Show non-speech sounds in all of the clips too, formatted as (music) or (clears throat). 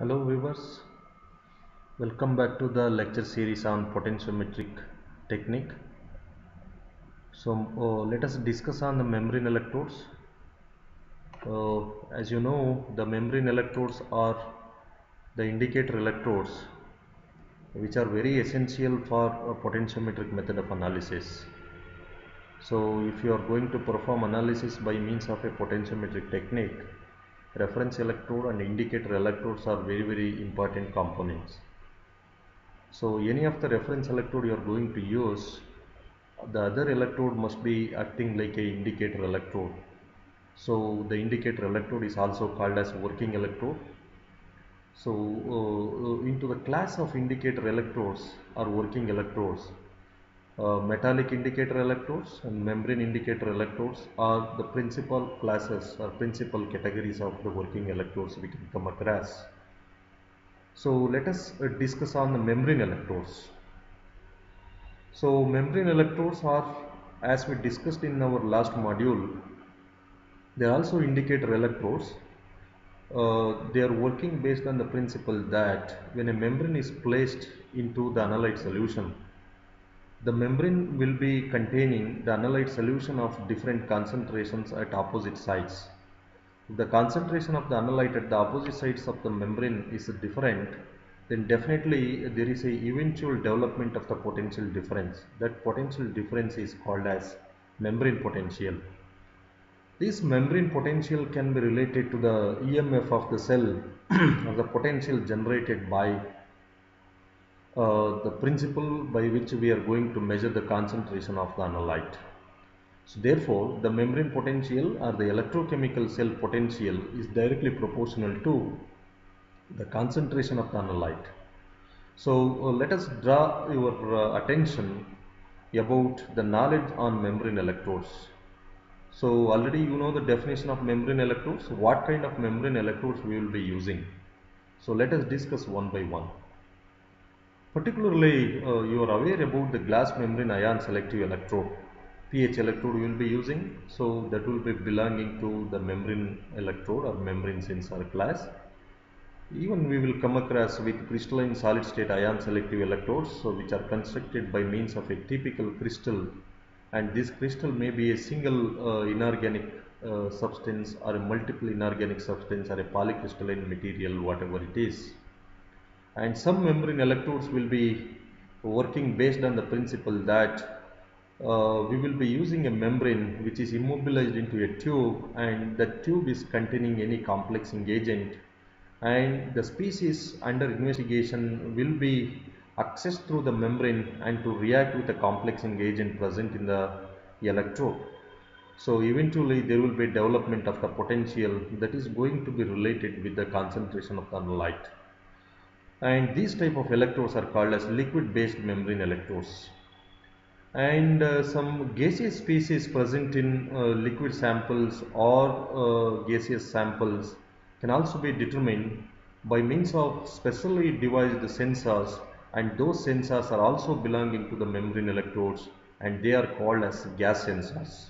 Hello viewers, welcome back to the lecture series on potentiometric technique. So uh, let us discuss on the membrane electrodes. Uh, as you know, the membrane electrodes are the indicator electrodes which are very essential for a potentiometric method of analysis. So if you are going to perform analysis by means of a potentiometric technique, reference electrode and indicator electrodes are very very important components. So any of the reference electrode you are going to use, the other electrode must be acting like a indicator electrode. So the indicator electrode is also called as working electrode. So uh, into the class of indicator electrodes or working electrodes, uh, metallic indicator electrodes and membrane indicator electrodes are the principal classes or principal categories of the working electrodes we can come across. So let us uh, discuss on the membrane electrodes. So membrane electrodes are as we discussed in our last module, they are also indicator electrodes. Uh, they are working based on the principle that when a membrane is placed into the analyte solution, the membrane will be containing the analyte solution of different concentrations at opposite sides. If the concentration of the analyte at the opposite sides of the membrane is different, then definitely there is a eventual development of the potential difference. That potential difference is called as membrane potential. This membrane potential can be related to the EMF of the cell (clears throat) or the potential generated by uh, the principle by which we are going to measure the concentration of the analyte. So therefore, the membrane potential or the electrochemical cell potential is directly proportional to the concentration of the analyte. So uh, let us draw your uh, attention about the knowledge on membrane electrodes. So already you know the definition of membrane electrodes. What kind of membrane electrodes we will be using. So let us discuss one by one. Particularly, uh, you are aware about the glass membrane ion selective electrode. pH electrode you will be using. So that will be belonging to the membrane electrode or membrane sensor class. Even we will come across with crystalline solid state ion selective electrodes so which are constructed by means of a typical crystal and this crystal may be a single uh, inorganic uh, substance or a multiple inorganic substance or a polycrystalline material whatever it is and some membrane electrodes will be working based on the principle that uh, we will be using a membrane which is immobilized into a tube and the tube is containing any complexing agent and the species under investigation will be accessed through the membrane and to react with the complexing agent present in the electrode. So eventually there will be development of the potential that is going to be related with the concentration of the light. And these type of electrodes are called as liquid based membrane electrodes. And uh, some gaseous species present in uh, liquid samples or uh, gaseous samples can also be determined by means of specially devised sensors and those sensors are also belonging to the membrane electrodes and they are called as gas sensors.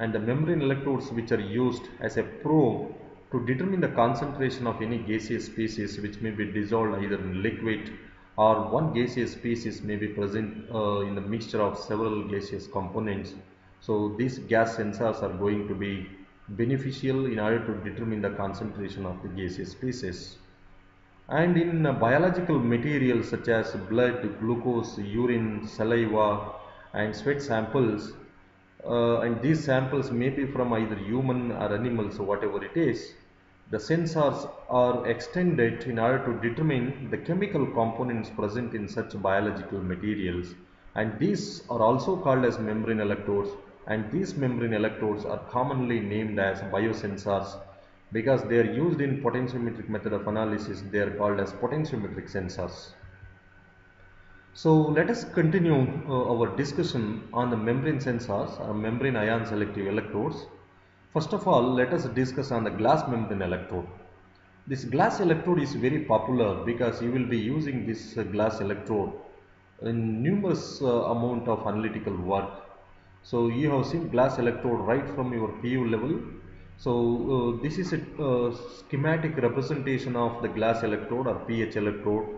And the membrane electrodes which are used as a probe to determine the concentration of any gaseous species which may be dissolved either in liquid or one gaseous species may be present uh, in the mixture of several gaseous components. So these gas sensors are going to be beneficial in order to determine the concentration of the gaseous species. And in uh, biological materials such as blood, glucose, urine, saliva and sweat samples uh, and these samples may be from either human or animals or whatever it is, the sensors are extended in order to determine the chemical components present in such biological materials and these are also called as membrane electrodes and these membrane electrodes are commonly named as biosensors because they are used in potentiometric method of analysis they are called as potentiometric sensors. So let us continue uh, our discussion on the membrane sensors or membrane ion selective electrodes. First of all let us discuss on the glass membrane electrode. This glass electrode is very popular because you will be using this uh, glass electrode in numerous uh, amount of analytical work so you have seen glass electrode right from your PU level So uh, this is a uh, schematic representation of the glass electrode or pH electrode.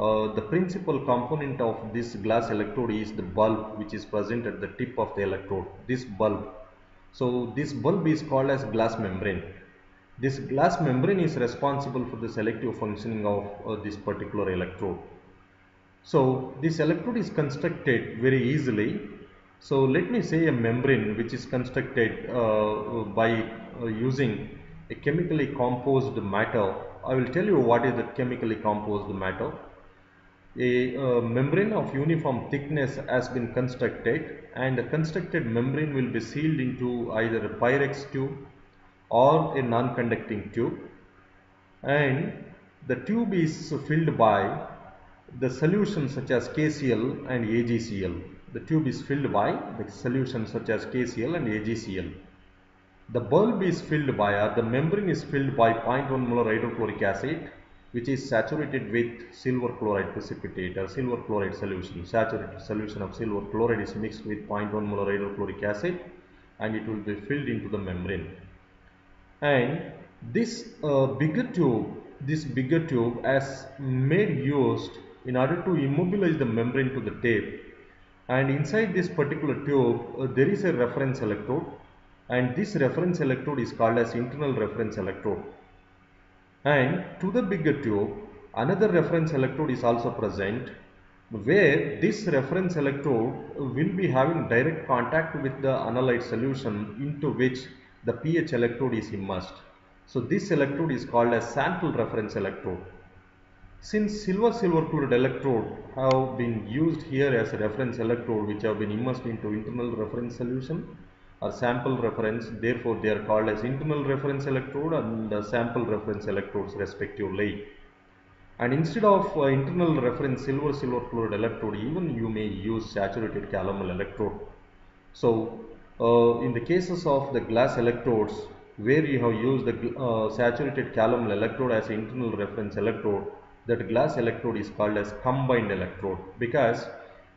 Uh, the principal component of this glass electrode is the bulb which is present at the tip of the electrode. This bulb. So this bulb is called as glass membrane. This glass membrane is responsible for the selective functioning of uh, this particular electrode. So this electrode is constructed very easily. So let me say a membrane which is constructed uh, by uh, using a chemically composed matter. I will tell you what is the chemically composed matter. A uh, membrane of uniform thickness has been constructed and the constructed membrane will be sealed into either a Pyrex tube or a non-conducting tube and the tube is filled by the solution such as KCl and AgCl. The tube is filled by the solution such as KCl and AgCl. The bulb is filled by or the membrane is filled by 0.1 molar hydrochloric acid which is saturated with silver chloride precipitate or silver chloride solution. Saturated solution of silver chloride is mixed with 0.1 molar hydrochloric acid and it will be filled into the membrane. And this uh, bigger tube, this bigger tube has made used in order to immobilize the membrane to the tape and inside this particular tube uh, there is a reference electrode and this reference electrode is called as internal reference electrode and to the bigger tube another reference electrode is also present where this reference electrode will be having direct contact with the analyte solution into which the pH electrode is immersed. So this electrode is called as sample reference electrode. Since silver silver chloride electrode have been used here as a reference electrode which have been immersed into internal reference solution or sample reference therefore they are called as internal reference electrode and sample reference electrodes respectively. And instead of uh, internal reference silver silver chloride electrode even you may use saturated calomel electrode. So uh, in the cases of the glass electrodes where you have used the uh, saturated calomel electrode as internal reference electrode that glass electrode is called as combined electrode because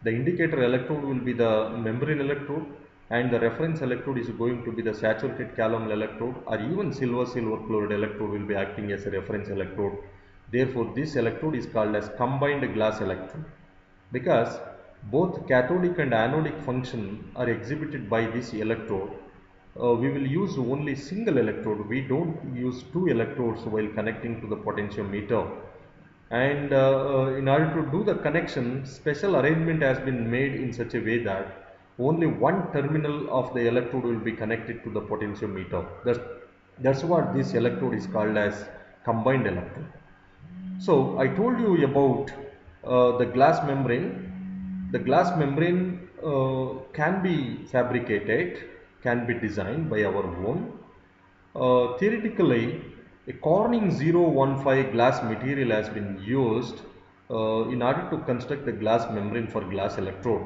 the indicator electrode will be the membrane electrode and the reference electrode is going to be the saturated calomel electrode or even silver silver chloride electrode will be acting as a reference electrode. Therefore, this electrode is called as combined glass electrode because both cathodic and anodic function are exhibited by this electrode. Uh, we will use only single electrode. We don't use two electrodes while connecting to the potentiometer and uh, uh, in order to do the connection special arrangement has been made in such a way that only one terminal of the electrode will be connected to the potentiometer. That's that's what this electrode is called as combined electrode. So i told you about uh, the glass membrane. The glass membrane uh, can be fabricated can be designed by our own. Uh, theoretically a Corning 015 glass material has been used uh, in order to construct the glass membrane for glass electrode.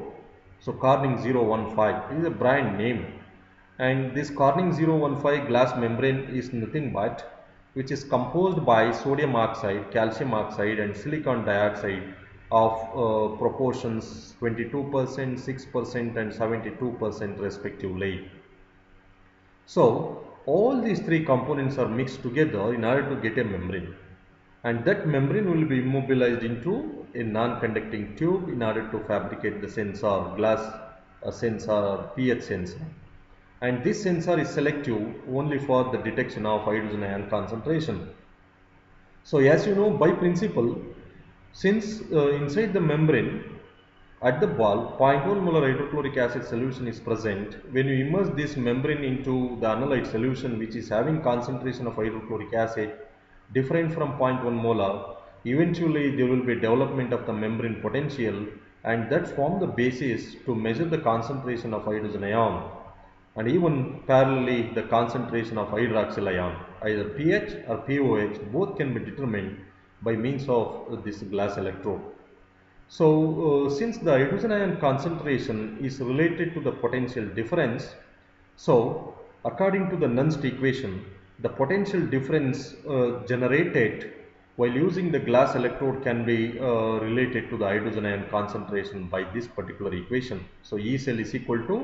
So Corning 015 is a brand name and this Corning 015 glass membrane is nothing but which is composed by sodium oxide, calcium oxide and silicon dioxide of uh, proportions 22%, 6% and 72% respectively. So all these three components are mixed together in order to get a membrane and that membrane will be immobilized into a non-conducting tube in order to fabricate the sensor glass a sensor or pH sensor and this sensor is selective only for the detection of hydrogen ion concentration. So as you know by principle since uh, inside the membrane at the bulb, 0.1 molar hydrochloric acid solution is present. When you immerse this membrane into the analyte solution which is having concentration of hydrochloric acid different from 0.1 molar, eventually there will be development of the membrane potential and that form the basis to measure the concentration of hydrogen ion and even parallelly the concentration of hydroxyl ion either pH or POH both can be determined by means of this glass electrode. So, uh, since the hydrogen ion concentration is related to the potential difference, so according to the Nernst equation, the potential difference uh, generated while using the glass electrode can be uh, related to the hydrogen ion concentration by this particular equation. So, E cell is equal to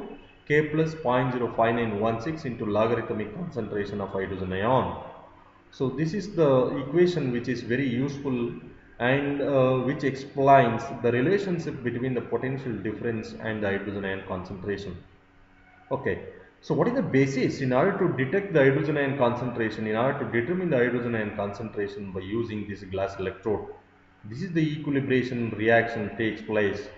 K plus 0.05916 into logarithmic concentration of hydrogen ion. So this is the equation which is very useful and uh, which explains the relationship between the potential difference and the hydrogen ion concentration. Okay, so what is the basis in order to detect the hydrogen ion concentration, in order to determine the hydrogen ion concentration by using this glass electrode? This is the equilibration reaction takes place.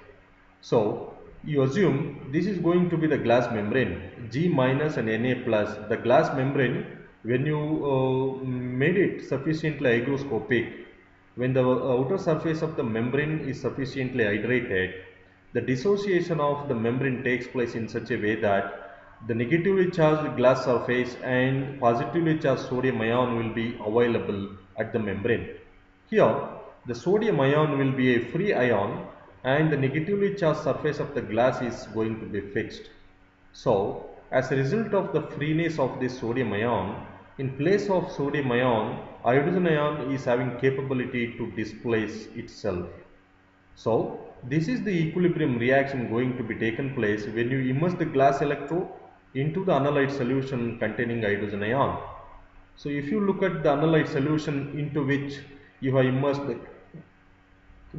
So you assume this is going to be the glass membrane G minus and Na plus. The glass membrane when you uh, made it sufficiently hygroscopic, when the uh, outer surface of the membrane is sufficiently hydrated, the dissociation of the membrane takes place in such a way that the negatively charged glass surface and positively charged sodium ion will be available at the membrane. Here, the sodium ion will be a free ion and the negatively charged surface of the glass is going to be fixed. So, as a result of the freeness of this sodium ion, in place of sodium ion, hydrogen ion is having capability to displace itself. So, this is the equilibrium reaction going to be taken place when you immerse the glass electrode into the analyte solution containing hydrogen ion. So, if you look at the analyte solution into which you have immersed the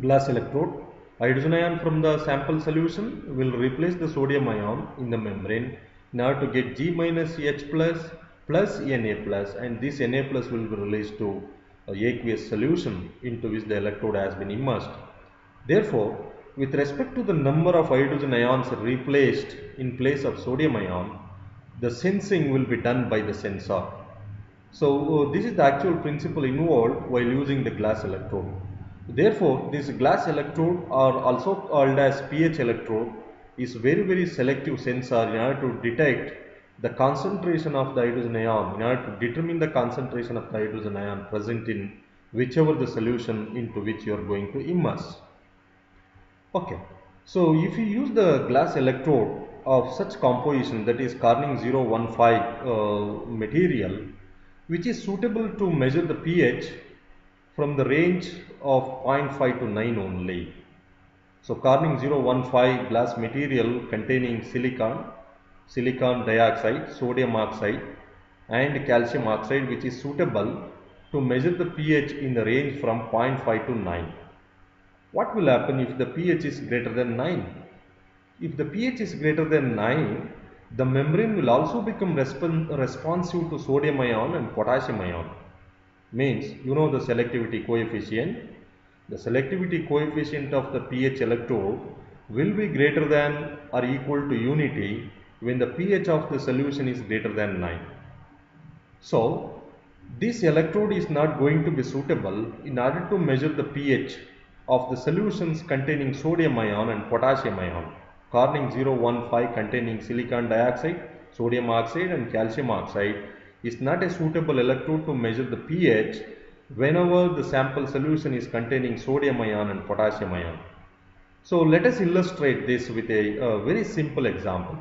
glass electrode, hydrogen ion from the sample solution will replace the sodium ion in the membrane in order to get G minus H plus plus Na plus and this Na plus will be released to aqueous solution into which the electrode has been immersed. Therefore, with respect to the number of hydrogen ions replaced in place of sodium ion, the sensing will be done by the sensor. So, uh, this is the actual principle involved while using the glass electrode. Therefore, this glass electrode or also called as pH electrode is very very selective sensor in order to detect the concentration of the hydrogen ion in order to determine the concentration of the hydrogen ion present in whichever the solution into which you are going to immerse. Okay. So, if you use the glass electrode of such composition that is Corning 015 uh, material which is suitable to measure the pH from the range of 0.5 to 9 only. So, Corning 015 glass material containing silicon, silicon dioxide, sodium oxide and calcium oxide which is suitable to measure the pH in the range from 0.5 to 9. What will happen if the pH is greater than 9? If the pH is greater than 9, the membrane will also become respon responsive to sodium ion and potassium ion. Means, you know the selectivity coefficient. The selectivity coefficient of the pH electrode will be greater than or equal to unity when the pH of the solution is greater than 9. So, this electrode is not going to be suitable in order to measure the pH of the solutions containing sodium ion and potassium ion. Corning 015 containing silicon dioxide, sodium oxide and calcium oxide is not a suitable electrode to measure the pH whenever the sample solution is containing sodium ion and potassium ion. So, let us illustrate this with a, a very simple example.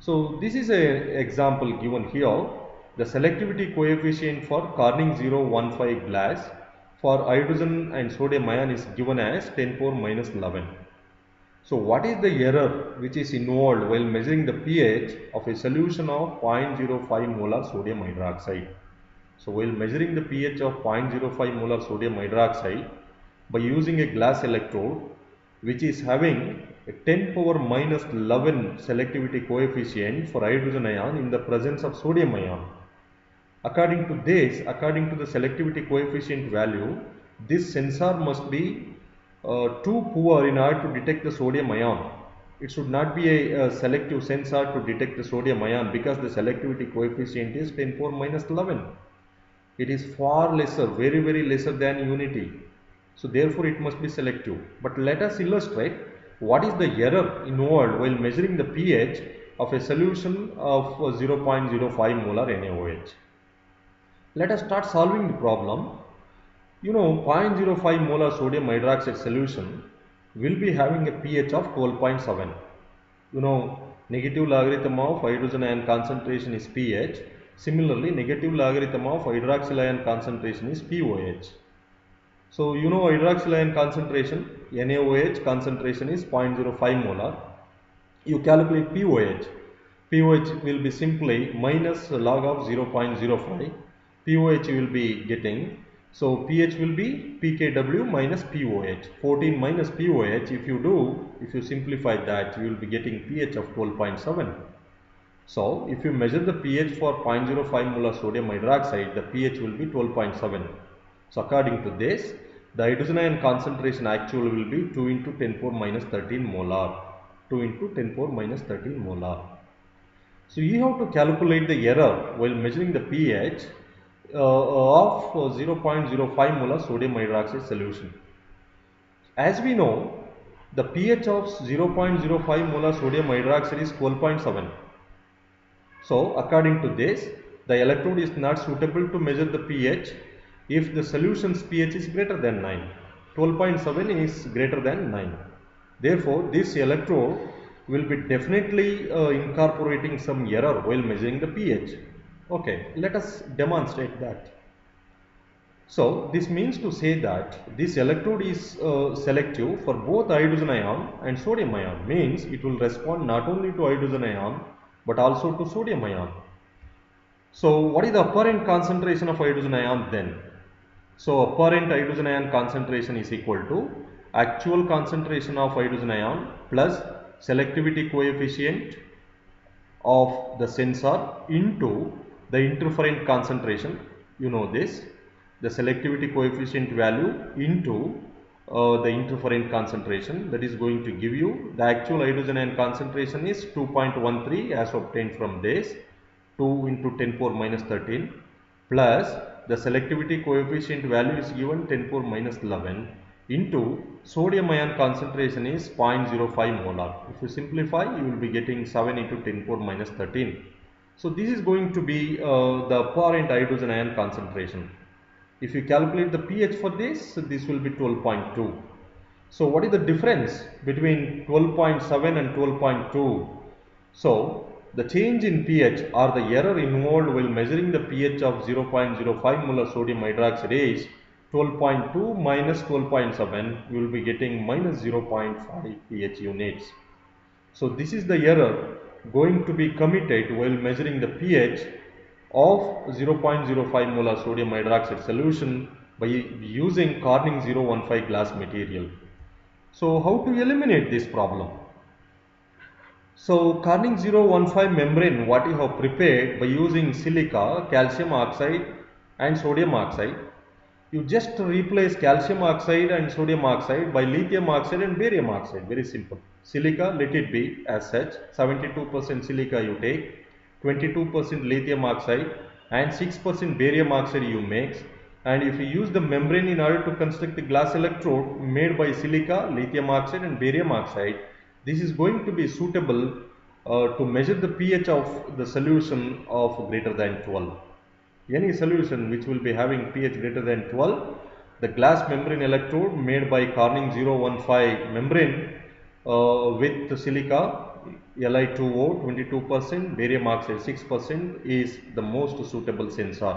So, this is an example given here. The selectivity coefficient for Corning 015 glass for hydrogen and sodium ion is given as 10 power minus 11. So what is the error which is involved while measuring the pH of a solution of 0.05 molar sodium hydroxide? So while measuring the pH of 0.05 molar sodium hydroxide by using a glass electrode which is having a 10 power minus 11 selectivity coefficient for hydrogen ion in the presence of sodium ion. According to this, according to the selectivity coefficient value, this sensor must be uh, too poor in order to detect the sodium ion. It should not be a, a, selective sensor to detect the sodium ion because the selectivity coefficient is 10 power minus 11. It is far lesser, very very lesser than unity. So therefore it must be selective. But let us illustrate what is the error involved while measuring the pH of a solution of 0.05 molar NaOH. Let us start solving the problem. You know 0.05 molar sodium hydroxide solution will be having a pH of 12.7. You know negative logarithm of hydrogen ion concentration is pH. Similarly, negative logarithm of hydroxyl ion concentration is POH. So, you know hydroxyl ion concentration, NaOH concentration is 0.05 molar. You calculate POH. POH will be simply minus log of 0.05 POH will be getting so pH will be pKw minus POH 14 minus POH if you do if you simplify that you will be getting pH of 12.7 so if you measure the pH for 0.05 molar sodium hydroxide the pH will be 12.7 so according to this the hydrogen ion concentration actual will be 2 into 10 power minus 13 molar. 2 into 10 power minus 13 molar. So you have to calculate the error while measuring the pH of uh, 0.05 molar sodium hydroxide solution. As we know, the pH of 0.05 molar sodium hydroxide is 12.7. So, according to this, the electrode is not suitable to measure the pH if the solution's pH is greater than 9. 12.7 is greater than 9. Therefore, this electrode will be definitely uh, incorporating some error while measuring the pH. Okay, let us demonstrate that. So, this means to say that this electrode is uh, selective for both hydrogen ion and sodium ion means it will respond not only to hydrogen ion but also to sodium ion. So, what is the apparent concentration of hydrogen ion then? So, apparent hydrogen ion concentration is equal to actual concentration of hydrogen ion plus selectivity coefficient of the sensor into the interferent concentration you know this the selectivity coefficient value into uh, the interferent concentration that is going to give you the actual hydrogen ion concentration is 2.13 as obtained from this 2 into 10 power minus 13 plus the selectivity coefficient value is given 10 power minus 11 into sodium ion concentration is 0.05 molar. If you simplify, you will be getting 7 into 10 power minus 13. So this is going to be uh, the apparent hydrogen ion concentration. If you calculate the pH for this, this will be 12.2. So what is the difference between 12.7 and 12.2? So the change in pH or the error involved while measuring the pH of 0.05 molar sodium hydroxide is 12.2 minus 12.7 you will be getting minus 0.5 pH units. So this is the error going to be committed while measuring the pH of 0.05 molar sodium hydroxide solution by using Corning 015 glass material. So how to eliminate this problem? So Corning 015 membrane what you have prepared by using silica, calcium oxide and sodium oxide. You just replace calcium oxide and sodium oxide by lithium oxide and barium oxide. Very simple. Silica let it be as such 72% silica you take, 22% lithium oxide and 6% barium oxide you mix and if you use the membrane in order to construct the glass electrode made by silica, lithium oxide and barium oxide this is going to be suitable uh, to measure the pH of the solution of greater than 12. Any solution which will be having pH greater than 12, the glass membrane electrode made by Corning 015 membrane uh, with silica Li2O 22%, barium oxide 6% is the most suitable sensor.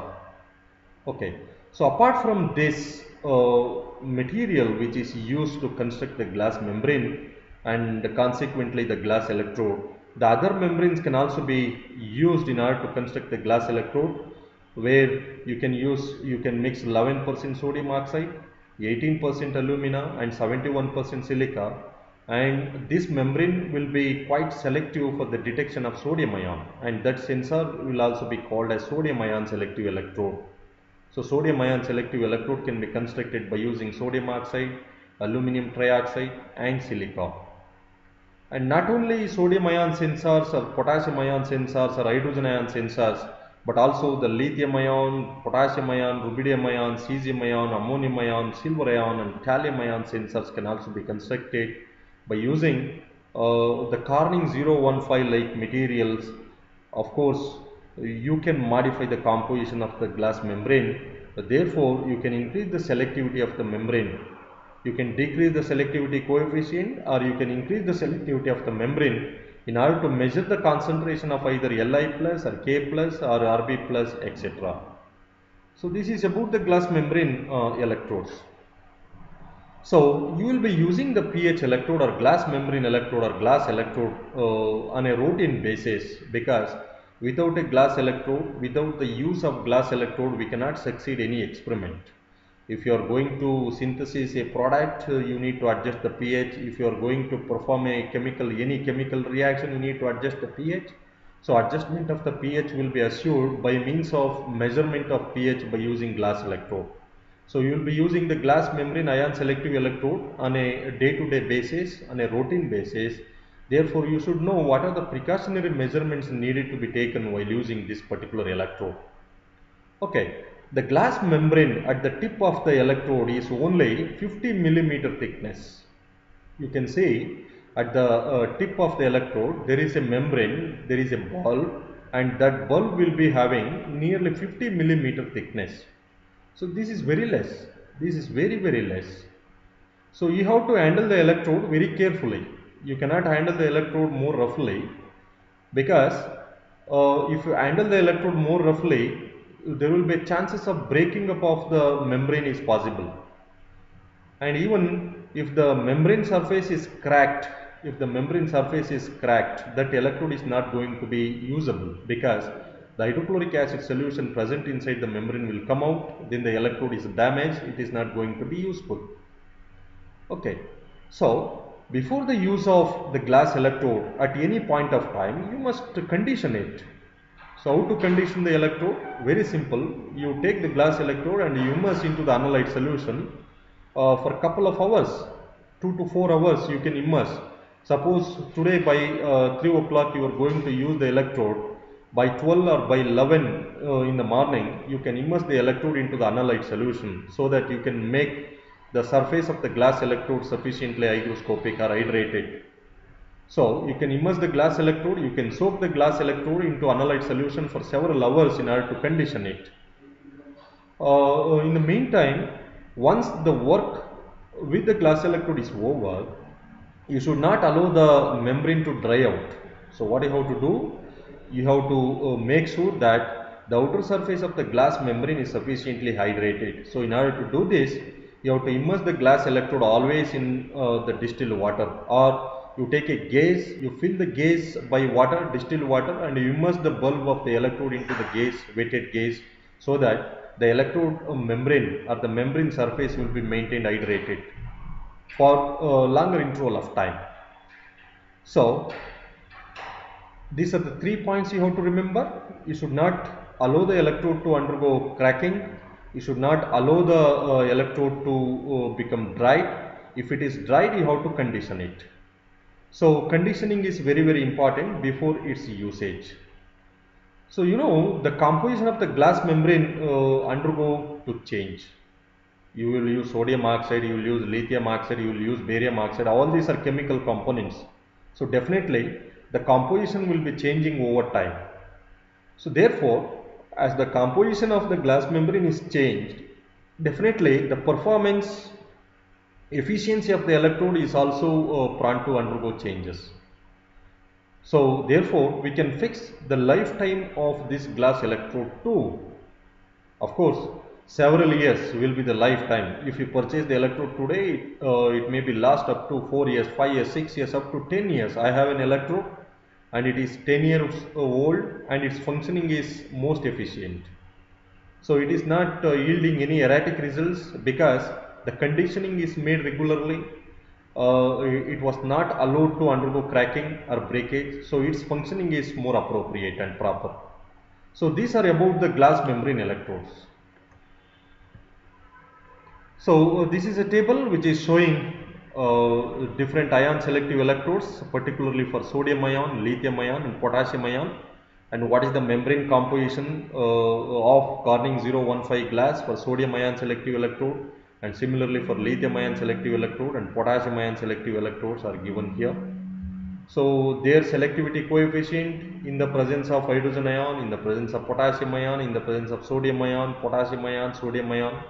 Okay. So apart from this uh, material which is used to construct the glass membrane, and consequently the glass electrode. The other membranes can also be used in order to construct the glass electrode where you can use, you can mix 11% sodium oxide, 18% alumina and 71% silica and this membrane will be quite selective for the detection of sodium ion and that sensor will also be called as sodium ion selective electrode. So sodium ion selective electrode can be constructed by using sodium oxide, aluminum trioxide and silica. And not only sodium ion sensors or potassium ion sensors or hydrogen ion sensors, but also the lithium ion, potassium ion, rubidium ion, cesium ion, ammonium ion, silver ion and thallium ion sensors can also be constructed by using uh, the Corning 015 like materials. Of course, you can modify the composition of the glass membrane. Therefore, you can increase the selectivity of the membrane you can decrease the selectivity coefficient or you can increase the selectivity of the membrane in order to measure the concentration of either Li plus or K plus or Rb plus etc. So this is about the glass membrane uh, electrodes. So you will be using the pH electrode or glass membrane electrode or glass electrode uh, on a routine basis because without a glass electrode, without the use of glass electrode, we cannot succeed any experiment. If you are going to synthesize a product, uh, you need to adjust the pH. If you are going to perform a chemical, any chemical reaction, you need to adjust the pH. So adjustment of the pH will be assured by means of measurement of pH by using glass electrode. So you will be using the glass membrane ion selective electrode on a day-to-day -day basis, on a routine basis. Therefore, you should know what are the precautionary measurements needed to be taken while using this particular electrode. Okay, the glass membrane at the tip of the electrode is only 50 millimeter thickness. You can see at the uh, tip of the electrode there is a membrane, there is a bulb and that bulb will be having nearly 50 millimeter thickness. So this is very less. This is very very less. So you have to handle the electrode very carefully. You cannot handle the electrode more roughly because uh, if you handle the electrode more roughly there will be chances of breaking up of the membrane is possible. And even if the membrane surface is cracked if the membrane surface is cracked that electrode is not going to be usable because the hydrochloric acid solution present inside the membrane will come out then the electrode is damaged it is not going to be useful. Okay. So before the use of the glass electrode at any point of time you must condition it so how to condition the electrode? Very simple. You take the glass electrode and you immerse into the analyte solution uh, for a couple of hours. 2 to 4 hours you can immerse. Suppose today by uh, 3 o'clock you are going to use the electrode. By 12 or by 11 uh, in the morning you can immerse the electrode into the analyte solution so that you can make the surface of the glass electrode sufficiently hygroscopic or hydrated. So you can immerse the glass electrode, you can soak the glass electrode into analyte solution for several hours in order to condition it. Uh, in the meantime, once the work with the glass electrode is over, you should not allow the membrane to dry out. So what you have to do? you have to uh, make sure that the outer surface of the glass membrane is sufficiently hydrated. So in order to do this, you have to immerse the glass electrode always in uh, the distilled water or you take a gauge, you fill the gauge by water, distilled water and you immerse the bulb of the electrode into the gauge, weighted gauge so that the electrode uh, membrane or the membrane surface will be maintained hydrated for a longer interval of time. So these are the three points you have to remember. You should not allow the electrode to undergo cracking. You should not allow the uh, electrode to uh, become dry. If it is dried, you have to condition it. So conditioning is very very important before its usage. So you know the composition of the glass membrane uh, undergo to change. You will use sodium oxide, you will use lithium oxide, you will use barium oxide. All these are chemical components. So definitely the composition will be changing over time. So therefore, as the composition of the glass membrane is changed, definitely the performance efficiency of the electrode is also uh, prone to undergo changes. So therefore, we can fix the lifetime of this glass electrode too. Of course, several years will be the lifetime. If you purchase the electrode today, it, uh, it may be last up to 4 years, 5 years, 6 years, up to 10 years. I have an electrode and it is 10 years old and its functioning is most efficient. So it is not uh, yielding any erratic results because the conditioning is made regularly. Uh, it was not allowed to undergo cracking or breakage. So its functioning is more appropriate and proper. So these are about the glass membrane electrodes. So uh, this is a table which is showing uh, different ion selective electrodes particularly for sodium ion, lithium ion and potassium ion and what is the membrane composition uh, of Corning 015 glass for sodium ion selective electrode and similarly for lithium ion selective electrode and potassium ion selective electrodes are given here. So their selectivity coefficient in the presence of hydrogen ion, in the presence of potassium ion, in the presence of sodium ion, potassium ion, sodium ion.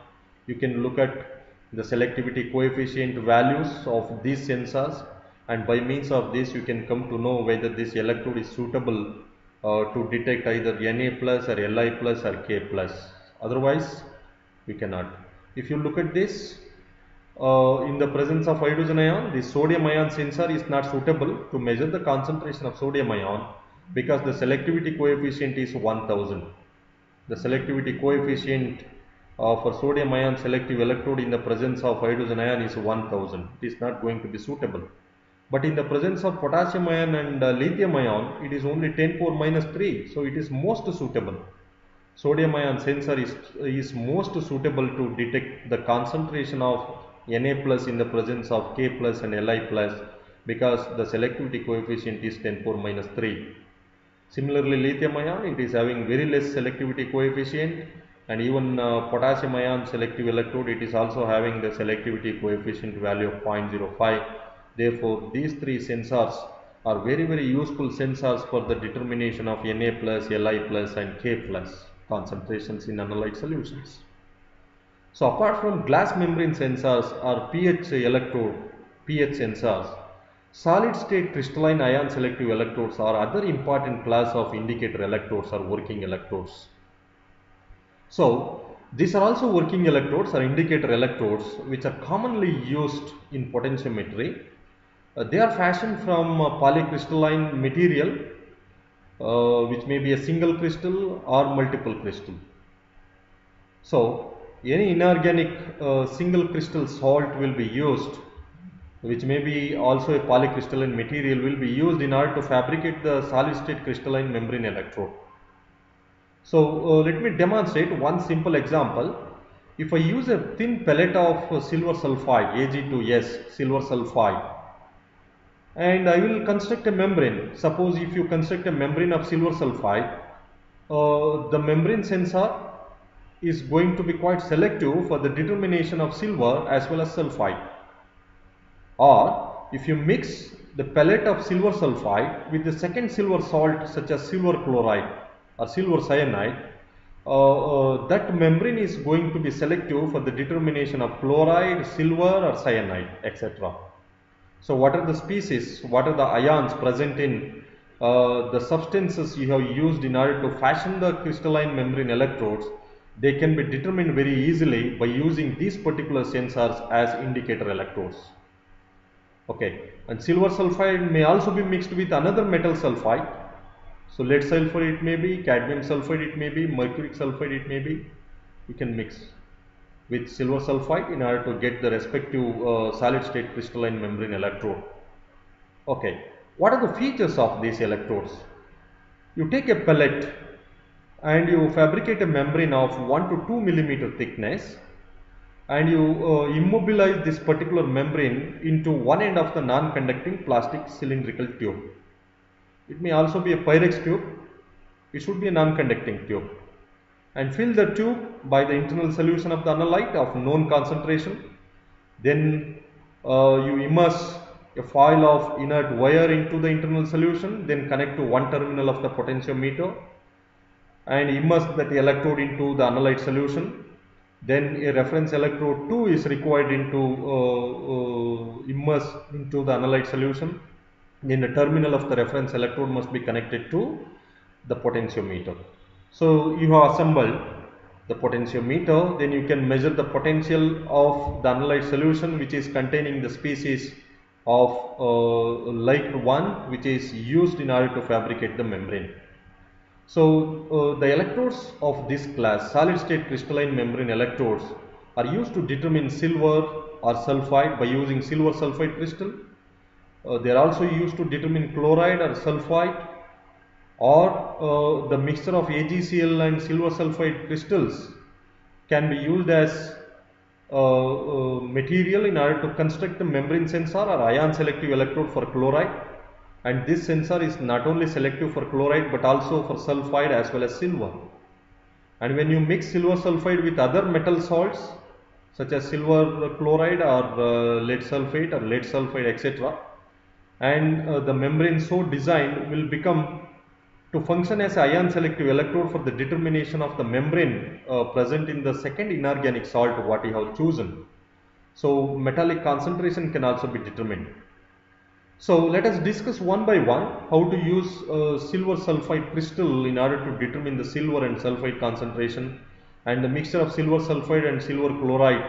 You can look at the selectivity coefficient values of these sensors and by means of this you can come to know whether this electrode is suitable uh, to detect either Na plus or Li plus or K plus otherwise we cannot. If you look at this uh, in the presence of hydrogen ion, the sodium ion sensor is not suitable to measure the concentration of sodium ion because the selectivity coefficient is 1000. The selectivity coefficient uh, for sodium ion selective electrode in the presence of hydrogen ion is 1000. It is not going to be suitable. But in the presence of potassium ion and uh, lithium ion, it is only 10 power minus 3. So it is most suitable. Sodium ion sensor is, is most suitable to detect the concentration of Na plus in the presence of K plus and Li plus because the selectivity coefficient is 10 power minus 3. Similarly, lithium ion, it is having very less selectivity coefficient and even uh, potassium ion selective electrode, it is also having the selectivity coefficient value of 0.05. Therefore, these three sensors are very very useful sensors for the determination of Na plus, Li plus and K plus concentrations in analyte solutions. So apart from glass membrane sensors or pH electrode, pH sensors, solid state crystalline ion selective electrodes are other important class of indicator electrodes or working electrodes. So these are also working electrodes or indicator electrodes which are commonly used in potentiometry. Uh, they are fashioned from uh, polycrystalline material uh, which may be a single crystal or multiple crystal. So any inorganic uh, single crystal salt will be used which may be also a polycrystalline material will be used in order to fabricate the solid state crystalline membrane electrode. So uh, let me demonstrate one simple example. If I use a thin pellet of silver sulfide Ag2S silver sulfide and I will construct a membrane. Suppose if you construct a membrane of silver sulfide, uh, the membrane sensor is going to be quite selective for the determination of silver as well as sulfide. Or if you mix the pellet of silver sulfide with the second silver salt such as silver chloride or silver cyanide, uh, uh, that membrane is going to be selective for the determination of chloride, silver or cyanide etc. So what are the species, what are the ions present in uh, the substances you have used in order to fashion the crystalline membrane electrodes they can be determined very easily by using these particular sensors as indicator electrodes. Okay, and silver sulfide may also be mixed with another metal sulfide. So lead sulfide it may be, cadmium sulfide it may be, mercuric sulfide it may be. You can mix with silver sulfide in order to get the respective uh, solid state crystalline membrane electrode. Okay, what are the features of these electrodes? You take a pellet and you fabricate a membrane of 1 to 2 millimeter thickness and you uh, immobilize this particular membrane into one end of the non-conducting plastic cylindrical tube. It may also be a Pyrex tube, it should be a non-conducting tube and fill the tube by the internal solution of the analyte of known concentration. Then uh, you immerse a foil of inert wire into the internal solution, then connect to one terminal of the potentiometer and immerse that electrode into the analyte solution. Then a reference electrode 2 is required into uh, uh, immerse into the analyte solution. Then the terminal of the reference electrode must be connected to the potentiometer. So you have assembled the potentiometer, then you can measure the potential of the analyte solution which is containing the species of uh, light one which is used in order to fabricate the membrane. So uh, the electrodes of this class solid state crystalline membrane electrodes are used to determine silver or sulfide by using silver sulfide crystal. Uh, they are also used to determine chloride or sulfide or uh, the mixture of AgCl and silver sulfide crystals can be used as uh, uh, material in order to construct the membrane sensor or ion selective electrode for chloride and this sensor is not only selective for chloride but also for sulfide as well as silver. And when you mix silver sulfide with other metal salts such as silver chloride or uh, lead sulfate or lead sulfide etc. and uh, the membrane so designed will become to function as ion selective electrode for the determination of the membrane uh, present in the second inorganic salt what you have chosen. So metallic concentration can also be determined. So let us discuss one by one how to use uh, silver sulfide crystal in order to determine the silver and sulfide concentration and the mixture of silver sulfide and silver chloride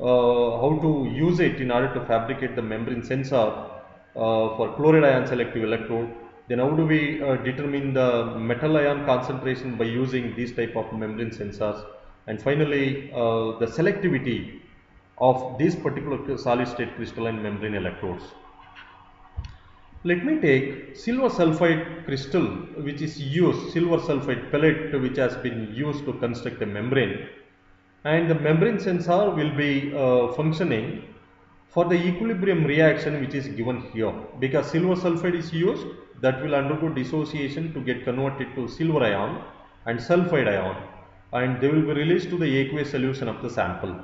uh, how to use it in order to fabricate the membrane sensor uh, for chloride ion selective electrode. Then how do we uh, determine the metal ion concentration by using these type of membrane sensors? And finally, uh, the selectivity of these particular solid state crystalline membrane electrodes. Let me take silver sulfide crystal which is used, silver sulfide pellet which has been used to construct a membrane and the membrane sensor will be uh, functioning for the equilibrium reaction which is given here because silver sulfide is used that will undergo dissociation to get converted to silver ion and sulfide ion and they will be released to the aqueous solution of the sample.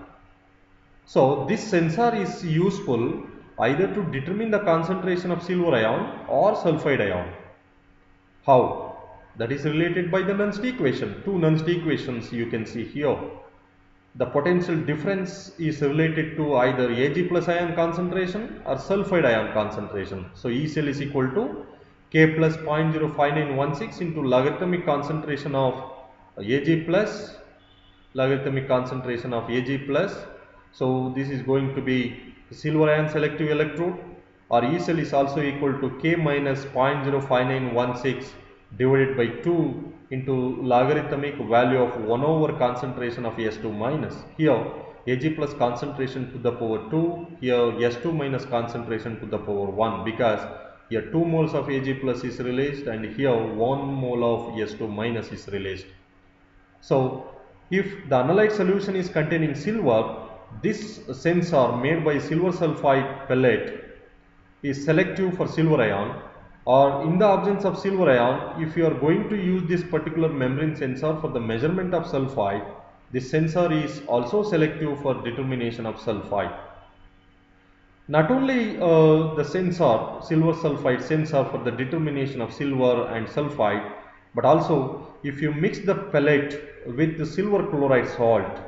So, this sensor is useful either to determine the concentration of silver ion or sulfide ion. How? That is related by the Nernst equation. Two Nernst equations you can see here. The potential difference is related to either Ag plus ion concentration or sulfide ion concentration. So, E cell is equal to K plus 0.05916 into logarithmic concentration of Ag plus logarithmic concentration of Ag plus. So, this is going to be silver ion selective electrode or E cell is also equal to K minus 0.05916 divided by 2 into logarithmic value of 1 over concentration of S2 minus. Here Ag plus concentration to the power 2, here S2 minus concentration to the power 1 because here 2 moles of Ag plus is released and here 1 mole of S2 minus is released. So, if the analyte solution is containing silver, this sensor made by silver sulfide pellet is selective for silver ion or in the absence of silver ion if you are going to use this particular membrane sensor for the measurement of sulfide this sensor is also selective for determination of sulfide. Not only uh, the sensor silver sulfide sensor for the determination of silver and sulfide but also if you mix the pellet with the silver chloride salt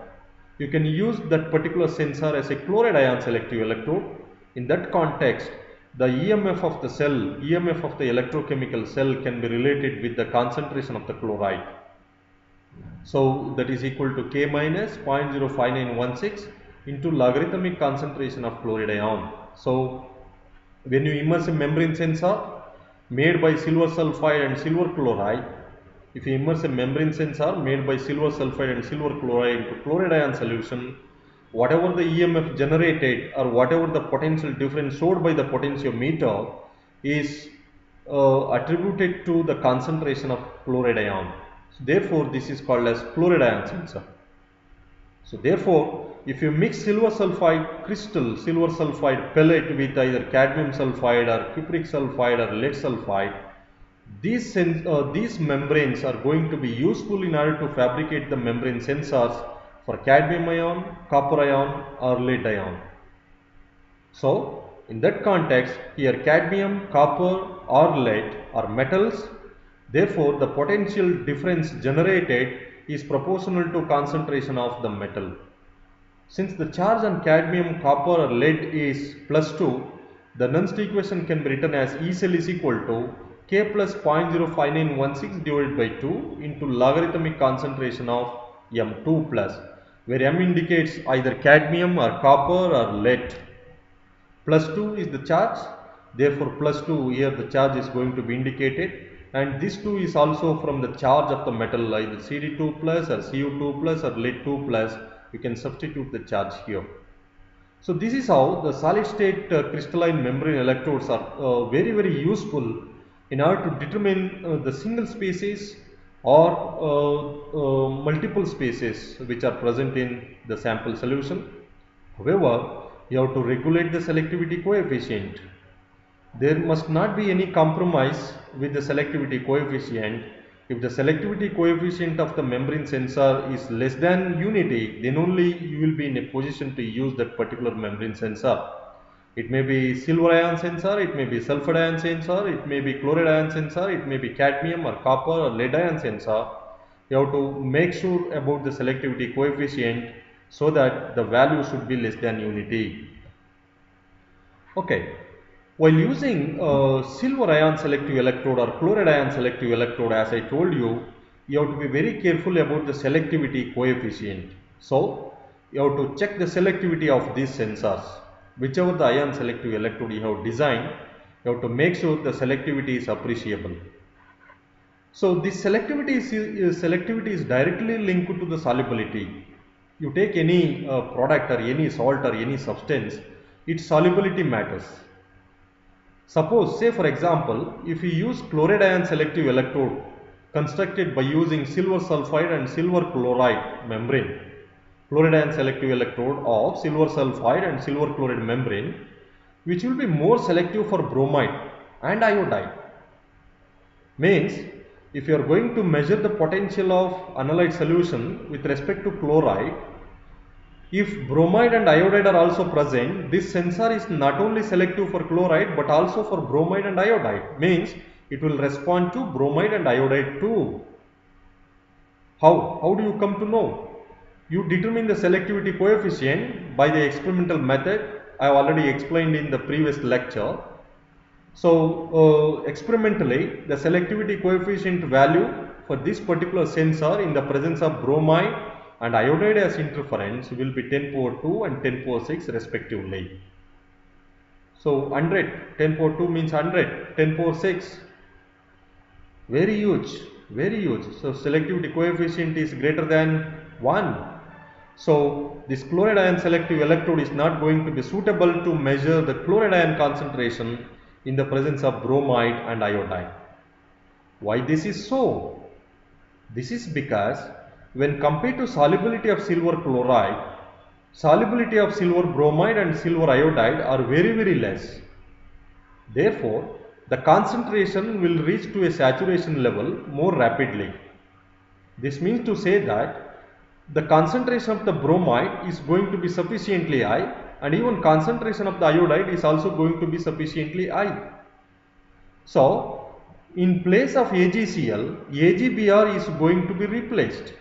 you can use that particular sensor as a chloride ion selective electrode. In that context, the EMF of the cell, EMF of the electrochemical cell can be related with the concentration of the chloride. So, that is equal to K minus 0.05916 into logarithmic concentration of chloride ion. So, when you immerse a membrane sensor made by silver sulfide and silver chloride, if you immerse a membrane sensor made by silver sulfide and silver chloride into chloride ion solution, whatever the EMF generated or whatever the potential difference showed by the potentiometer is uh, attributed to the concentration of chloride ion. So, therefore, this is called as chloride ion sensor. So, therefore, if you mix silver sulfide crystal, silver sulfide pellet with either cadmium sulfide or cupric sulfide or lead sulfide, these, uh, these membranes are going to be useful in order to fabricate the membrane sensors for cadmium ion, copper ion or lead ion. So, in that context here cadmium, copper or lead are metals therefore, the potential difference generated is proportional to concentration of the metal. Since the charge on cadmium, copper or lead is plus 2, the Nernst equation can be written as E cell is equal to K plus 0.05916 divided by 2 into logarithmic concentration of M2 plus where M indicates either cadmium or copper or lead. Plus 2 is the charge therefore plus 2 here the charge is going to be indicated and this 2 is also from the charge of the metal either Cd2 plus or Cu2 plus or lead 2 plus you can substitute the charge here. So this is how the solid state uh, crystalline membrane electrodes are uh, very very useful in order to determine uh, the single species or uh, uh, multiple species which are present in the sample solution. However, you have to regulate the selectivity coefficient. There must not be any compromise with the selectivity coefficient. If the selectivity coefficient of the membrane sensor is less than unity, then only you will be in a position to use that particular membrane sensor. It may be silver ion sensor, it may be sulfur ion sensor, it may be chloride ion sensor, it may be cadmium or copper or lead ion sensor. You have to make sure about the selectivity coefficient so that the value should be less than unity. Okay. While using uh, silver ion selective electrode or chloride ion selective electrode as I told you, you have to be very careful about the selectivity coefficient. So, you have to check the selectivity of these sensors. Whichever the ion selective electrode you have designed, you have to make sure the selectivity is appreciable. So this selectivity is, is selectivity is directly linked to the solubility. You take any uh, product or any salt or any substance, its solubility matters. Suppose, say for example, if you use chloride ion selective electrode constructed by using silver sulfide and silver chloride membrane, chloride ion selective electrode of silver sulfide and silver chloride membrane, which will be more selective for bromide and iodide. Means, if you are going to measure the potential of analyte solution with respect to chloride, if bromide and iodide are also present, this sensor is not only selective for chloride but also for bromide and iodide. Means it will respond to bromide and iodide too. How? How do you come to know? You determine the selectivity coefficient by the experimental method. I have already explained in the previous lecture. So, uh, experimentally the selectivity coefficient value for this particular sensor in the presence of bromide and iodide as interference will be 10 power 2 and 10 power 6 respectively. So 100, 10 power 2 means 100, 10 power 6, very huge, very huge. So selectivity coefficient is greater than 1. So this chloride ion selective electrode is not going to be suitable to measure the chloride ion concentration in the presence of bromide and iodide. Why this is so? This is because when compared to solubility of silver chloride, solubility of silver bromide and silver iodide are very very less. Therefore, the concentration will reach to a saturation level more rapidly. This means to say that the concentration of the bromide is going to be sufficiently high and even concentration of the iodide is also going to be sufficiently high. So, in place of AgCl, AgBr is going to be replaced.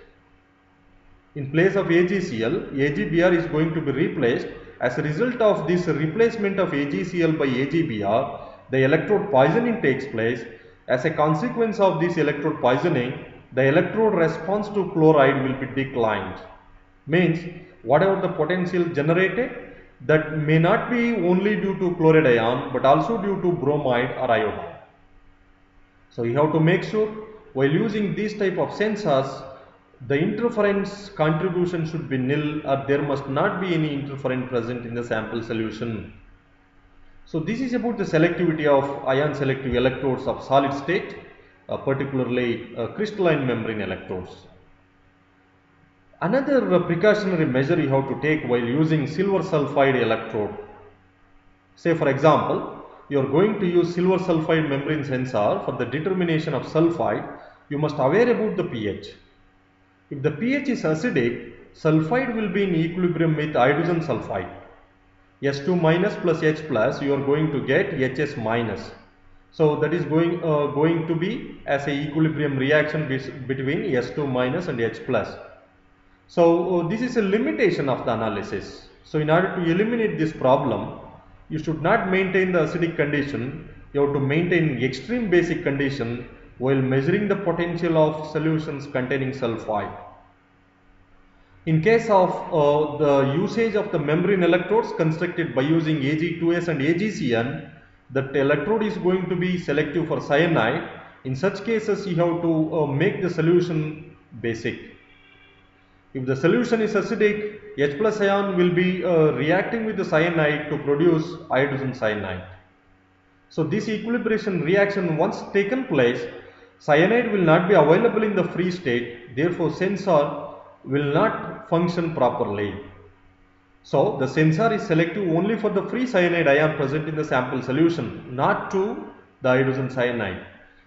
In place of AgCl, AgBr is going to be replaced. As a result of this replacement of AgCl by AgBr, the electrode poisoning takes place. As a consequence of this electrode poisoning, the electrode response to chloride will be declined. Means whatever the potential generated that may not be only due to chloride ion but also due to bromide or iodine. So you have to make sure while using these type of sensors the interference contribution should be nil or there must not be any interference present in the sample solution. So this is about the selectivity of ion selective electrodes of solid state, uh, particularly uh, crystalline membrane electrodes. Another uh, precautionary measure you have to take while using silver sulfide electrode. Say for example, you are going to use silver sulfide membrane sensor for the determination of sulfide, you must aware about the pH. If the pH is acidic, sulfide will be in equilibrium with hydrogen sulfide. S2 minus plus H plus, you are going to get HS minus. So that is going uh, going to be as a equilibrium reaction between S2 minus and H plus. So uh, this is a limitation of the analysis. So in order to eliminate this problem, you should not maintain the acidic condition. You have to maintain extreme basic condition while measuring the potential of solutions containing sulfide. In case of uh, the usage of the membrane electrodes constructed by using Ag2S and AgCN, that electrode is going to be selective for cyanide. In such cases, you have to uh, make the solution basic. If the solution is acidic, H plus ion will be uh, reacting with the cyanide to produce hydrogen cyanide. So this equilibration reaction once taken place, cyanide will not be available in the free state, therefore sensor will not function properly. So the sensor is selective only for the free cyanide ion present in the sample solution, not to the hydrogen cyanide.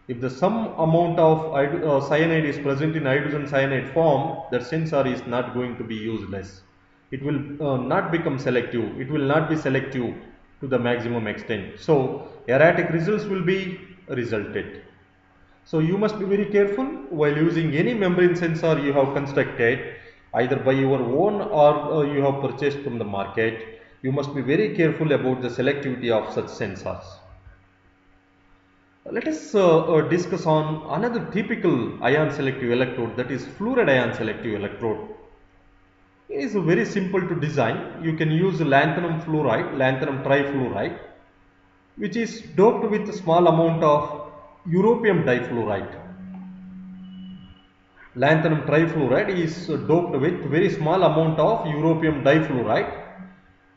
If the some amount of uh, cyanide is present in hydrogen cyanide form, the sensor is not going to be useless. It will uh, not become selective. It will not be selective to the maximum extent. So erratic results will be resulted. So you must be very careful while using any membrane sensor you have constructed either by your own or uh, you have purchased from the market. You must be very careful about the selectivity of such sensors. Let us uh, uh, discuss on another typical ion selective electrode that is fluoride ion selective electrode. It is very simple to design. You can use lanthanum fluoride, lanthanum trifluoride, which is doped with a small amount of europium difluoride. Lanthanum trifluoride is doped with very small amount of europium difluoride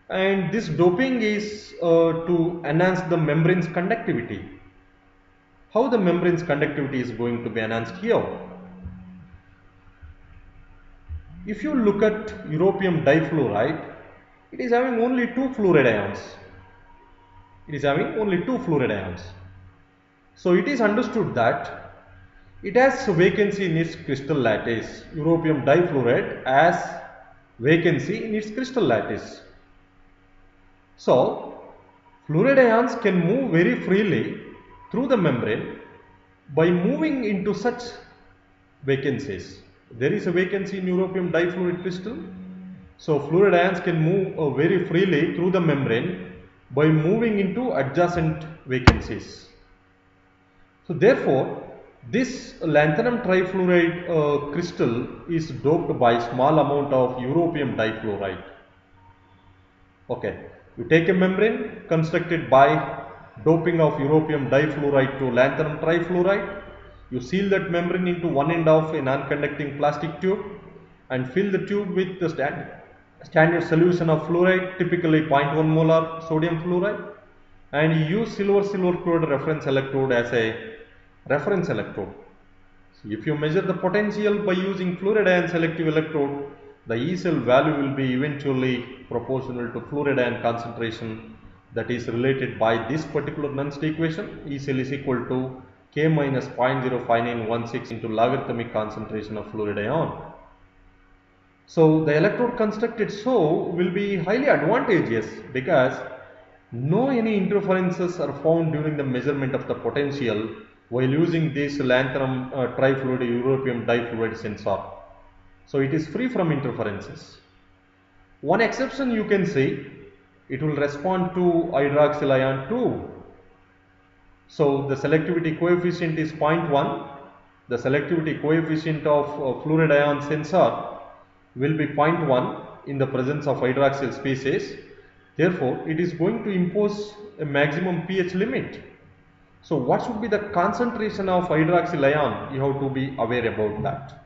and this doping is uh, to enhance the membrane's conductivity. How the membrane's conductivity is going to be enhanced here? If you look at europium difluoride, it is having only two fluoride ions. It is having only two fluoride ions. So it is understood that it has vacancy in its crystal lattice. Europium difluoride has vacancy in its crystal lattice. So, fluoride ions can move very freely through the membrane by moving into such vacancies. There is a vacancy in europium difluoride crystal. So, fluoride ions can move uh, very freely through the membrane by moving into adjacent vacancies. So, therefore, this lanthanum trifluoride uh, crystal is doped by small amount of europium difluoride. Okay. You take a membrane constructed by doping of europium difluoride to lanthanum trifluoride. You seal that membrane into one end of a non-conducting plastic tube and fill the tube with the standard, standard solution of fluoride, typically 0.1 molar sodium fluoride and you use silver silver chloride reference electrode as a reference electrode. So, if you measure the potential by using fluoride ion selective electrode, the E cell value will be eventually proportional to fluoride ion concentration that is related by this particular Nernst equation. E cell is equal to K minus 0.05916 into logarithmic concentration of fluoride ion. So, the electrode constructed so will be highly advantageous because no any interferences are found during the measurement of the potential while using this lanthanum uh, trifluoride europium difluoride sensor. So it is free from interferences. One exception you can see, it will respond to hydroxyl ion 2. So the selectivity coefficient is 0.1. The selectivity coefficient of uh, fluoride ion sensor will be 0.1 in the presence of hydroxyl species. Therefore, it is going to impose a maximum pH limit. So, what should be the concentration of hydroxyl ion? You have to be aware about that.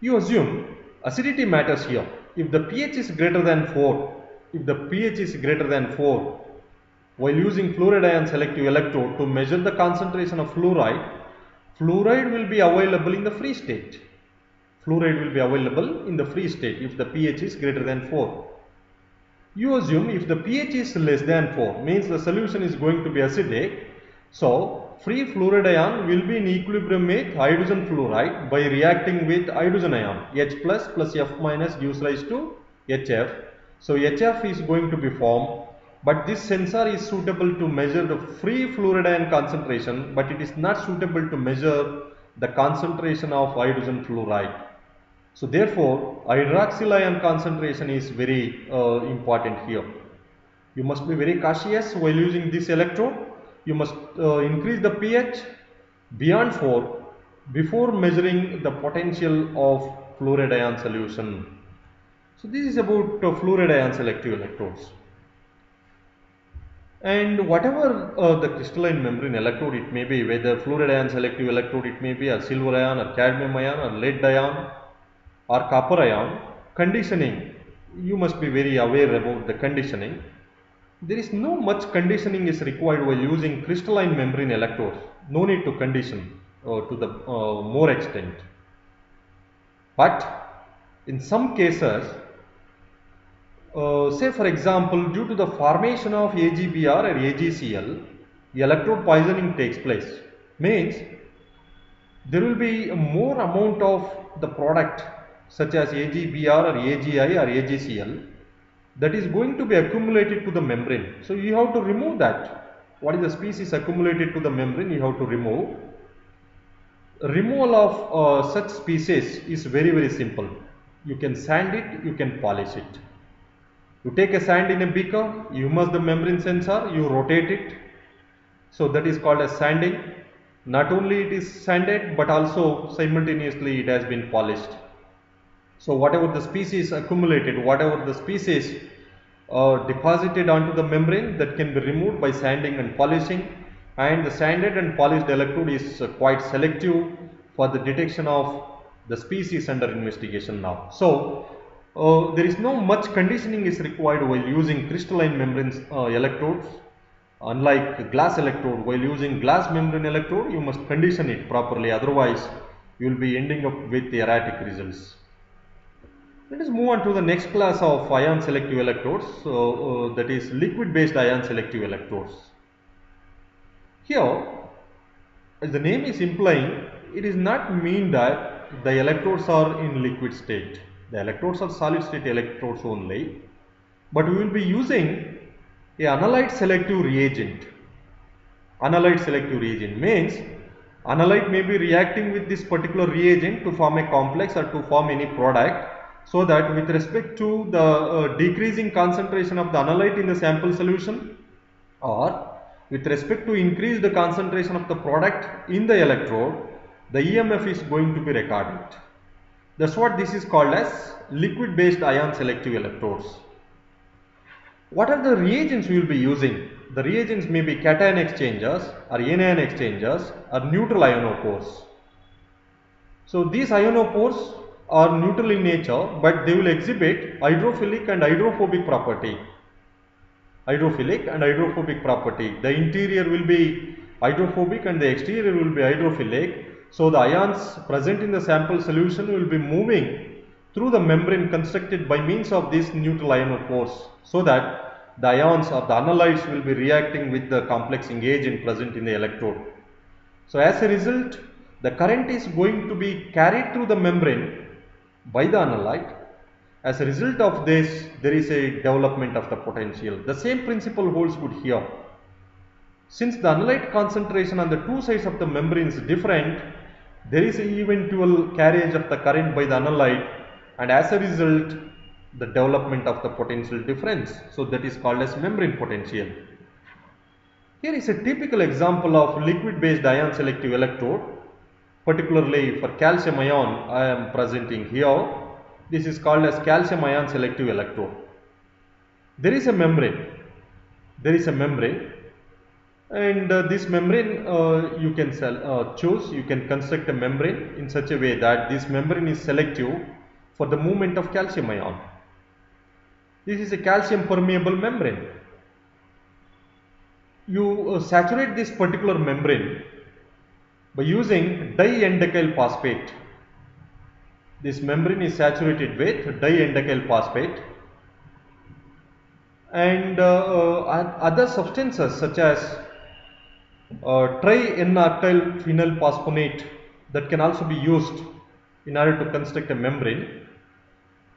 You assume acidity matters here. If the pH is greater than 4, if the pH is greater than 4, while using fluoride ion selective electrode to measure the concentration of fluoride, fluoride will be available in the free state. Fluoride will be available in the free state if the pH is greater than 4. You assume if the pH is less than 4 means the solution is going to be acidic. So, free fluoride ion will be in equilibrium with hydrogen fluoride by reacting with hydrogen ion H plus plus F minus gives rise to HF. So HF is going to be formed but this sensor is suitable to measure the free fluoride ion concentration but it is not suitable to measure the concentration of hydrogen fluoride. So therefore hydroxyl ion concentration is very uh, important here. You must be very cautious while using this electrode you must uh, increase the pH beyond 4 before measuring the potential of fluoride ion solution. So, this is about uh, fluoride ion selective electrodes. And whatever uh, the crystalline membrane electrode it may be, whether fluoride ion selective electrode it may be a silver ion or cadmium ion or lead ion or copper ion, conditioning, you must be very aware about the conditioning there is no much conditioning is required while using crystalline membrane electrodes. No need to condition uh, to the uh, more extent. But in some cases, uh, say for example, due to the formation of AGBr or AGCl, the electrode poisoning takes place. Means there will be more amount of the product such as AGBr or AGI or AGCl that is going to be accumulated to the membrane. So, you have to remove that. What is the species accumulated to the membrane? You have to remove. Removal of uh, such species is very very simple. You can sand it, you can polish it. You take a sand in a beaker, you immerse the membrane sensor, you rotate it. So, that is called as sanding. Not only it is sanded, but also simultaneously it has been polished. So whatever the species accumulated, whatever the species uh, deposited onto the membrane that can be removed by sanding and polishing and the sanded and polished electrode is uh, quite selective for the detection of the species under investigation now. So uh, there is no much conditioning is required while using crystalline membranes uh, electrodes unlike glass electrode while using glass membrane electrode you must condition it properly otherwise you will be ending up with erratic results. Let us move on to the next class of ion selective electrodes so uh, that is liquid based ion selective electrodes. Here as the name is implying it is not mean that the electrodes are in liquid state the electrodes are solid state electrodes only but we will be using a analyte selective reagent. Analyte selective reagent means analyte may be reacting with this particular reagent to form a complex or to form any product so that with respect to the uh, decreasing concentration of the analyte in the sample solution or with respect to increase the concentration of the product in the electrode the EMF is going to be recorded. That is what this is called as liquid based ion selective electrodes. What are the reagents we will be using? The reagents may be cation exchangers or anion exchangers or neutral ionophores. So these ionophores are neutral in nature but they will exhibit hydrophilic and hydrophobic property. Hydrophilic and hydrophobic property. The interior will be hydrophobic and the exterior will be hydrophilic. So the ions present in the sample solution will be moving through the membrane constructed by means of this neutral ionophores so that the ions or the analytes will be reacting with the complexing agent present in the electrode. So as a result the current is going to be carried through the membrane by the analyte. As a result of this there is a development of the potential. The same principle holds good here. Since the analyte concentration on the two sides of the membrane is different, there is an eventual carriage of the current by the analyte and as a result the development of the potential difference. So that is called as membrane potential. Here is a typical example of liquid based ion selective electrode particularly for calcium ion I am presenting here. This is called as calcium ion selective electrode. There is a membrane, there is a membrane and uh, this membrane uh, you can sell, uh, choose, you can construct a membrane in such a way that this membrane is selective for the movement of calcium ion. This is a calcium permeable membrane. You uh, saturate this particular membrane by using di-N-decyl phosphate. This membrane is saturated with di-N-decyl phosphate and uh, uh, other substances such as uh, tri-N-octyl phenyl phosphonate that can also be used in order to construct a membrane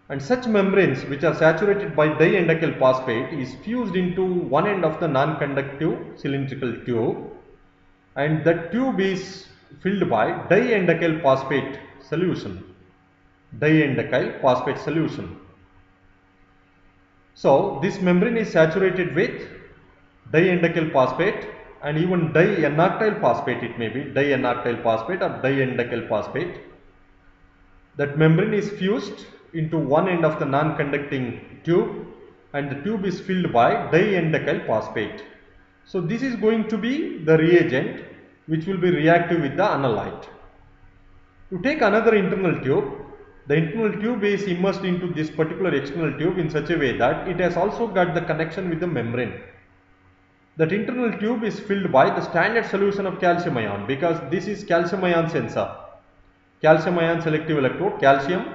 and such membranes which are saturated by di-N-decyl phosphate is fused into one end of the non-conductive cylindrical tube and that tube is filled by di-N-decyl phosphate solution. Di-N-decyl phosphate solution. So this membrane is saturated with di-N-decyl phosphate and even di-N-octyl phosphate it may be di-N-octyl phosphate or di-N-decyl phosphate. That membrane is fused into one end of the non-conducting tube and the tube is filled by di-N-decyl phosphate. So this is going to be the reagent which will be reactive with the analyte. You take another internal tube, the internal tube is immersed into this particular external tube in such a way that it has also got the connection with the membrane. That internal tube is filled by the standard solution of calcium ion because this is calcium ion sensor. Calcium ion selective electrode, calcium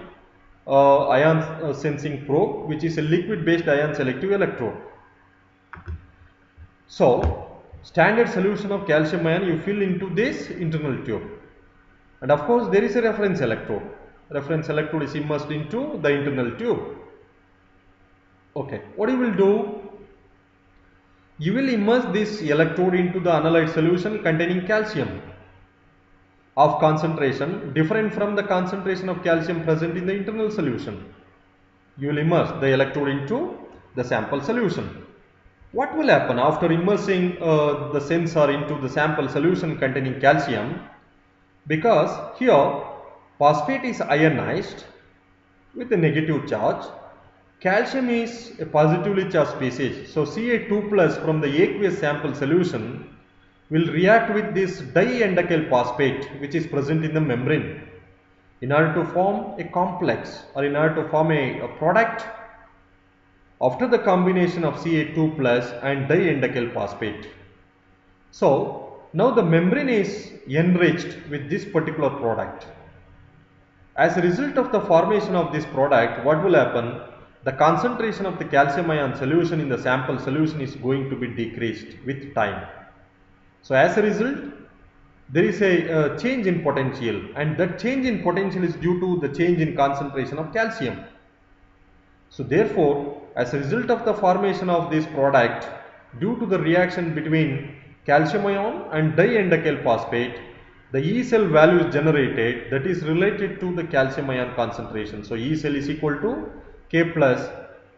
uh, ion uh, sensing probe which is a liquid based ion selective electrode. So, standard solution of calcium ion you fill into this internal tube and of course there is a reference electrode. Reference electrode is immersed into the internal tube. Okay, what you will do? You will immerse this electrode into the analyte solution containing calcium of concentration different from the concentration of calcium present in the internal solution. You will immerse the electrode into the sample solution. What will happen after immersing uh, the sensor into the sample solution containing calcium? Because here phosphate is ionized with a negative charge. Calcium is a positively charged species. So Ca2 plus from the aqueous sample solution will react with this di-N-decyl phosphate which is present in the membrane in order to form a complex or in order to form a, a product after the combination of Ca2 plus and di-N-decyl phosphate. So now the membrane is enriched with this particular product. As a result of the formation of this product, what will happen? The concentration of the calcium ion solution in the sample solution is going to be decreased with time. So as a result, there is a uh, change in potential and that change in potential is due to the change in concentration of calcium. So therefore, as a result of the formation of this product, due to the reaction between calcium ion and di-N-decyl phosphate, the E cell value is generated that is related to the calcium ion concentration. So E cell is equal to K plus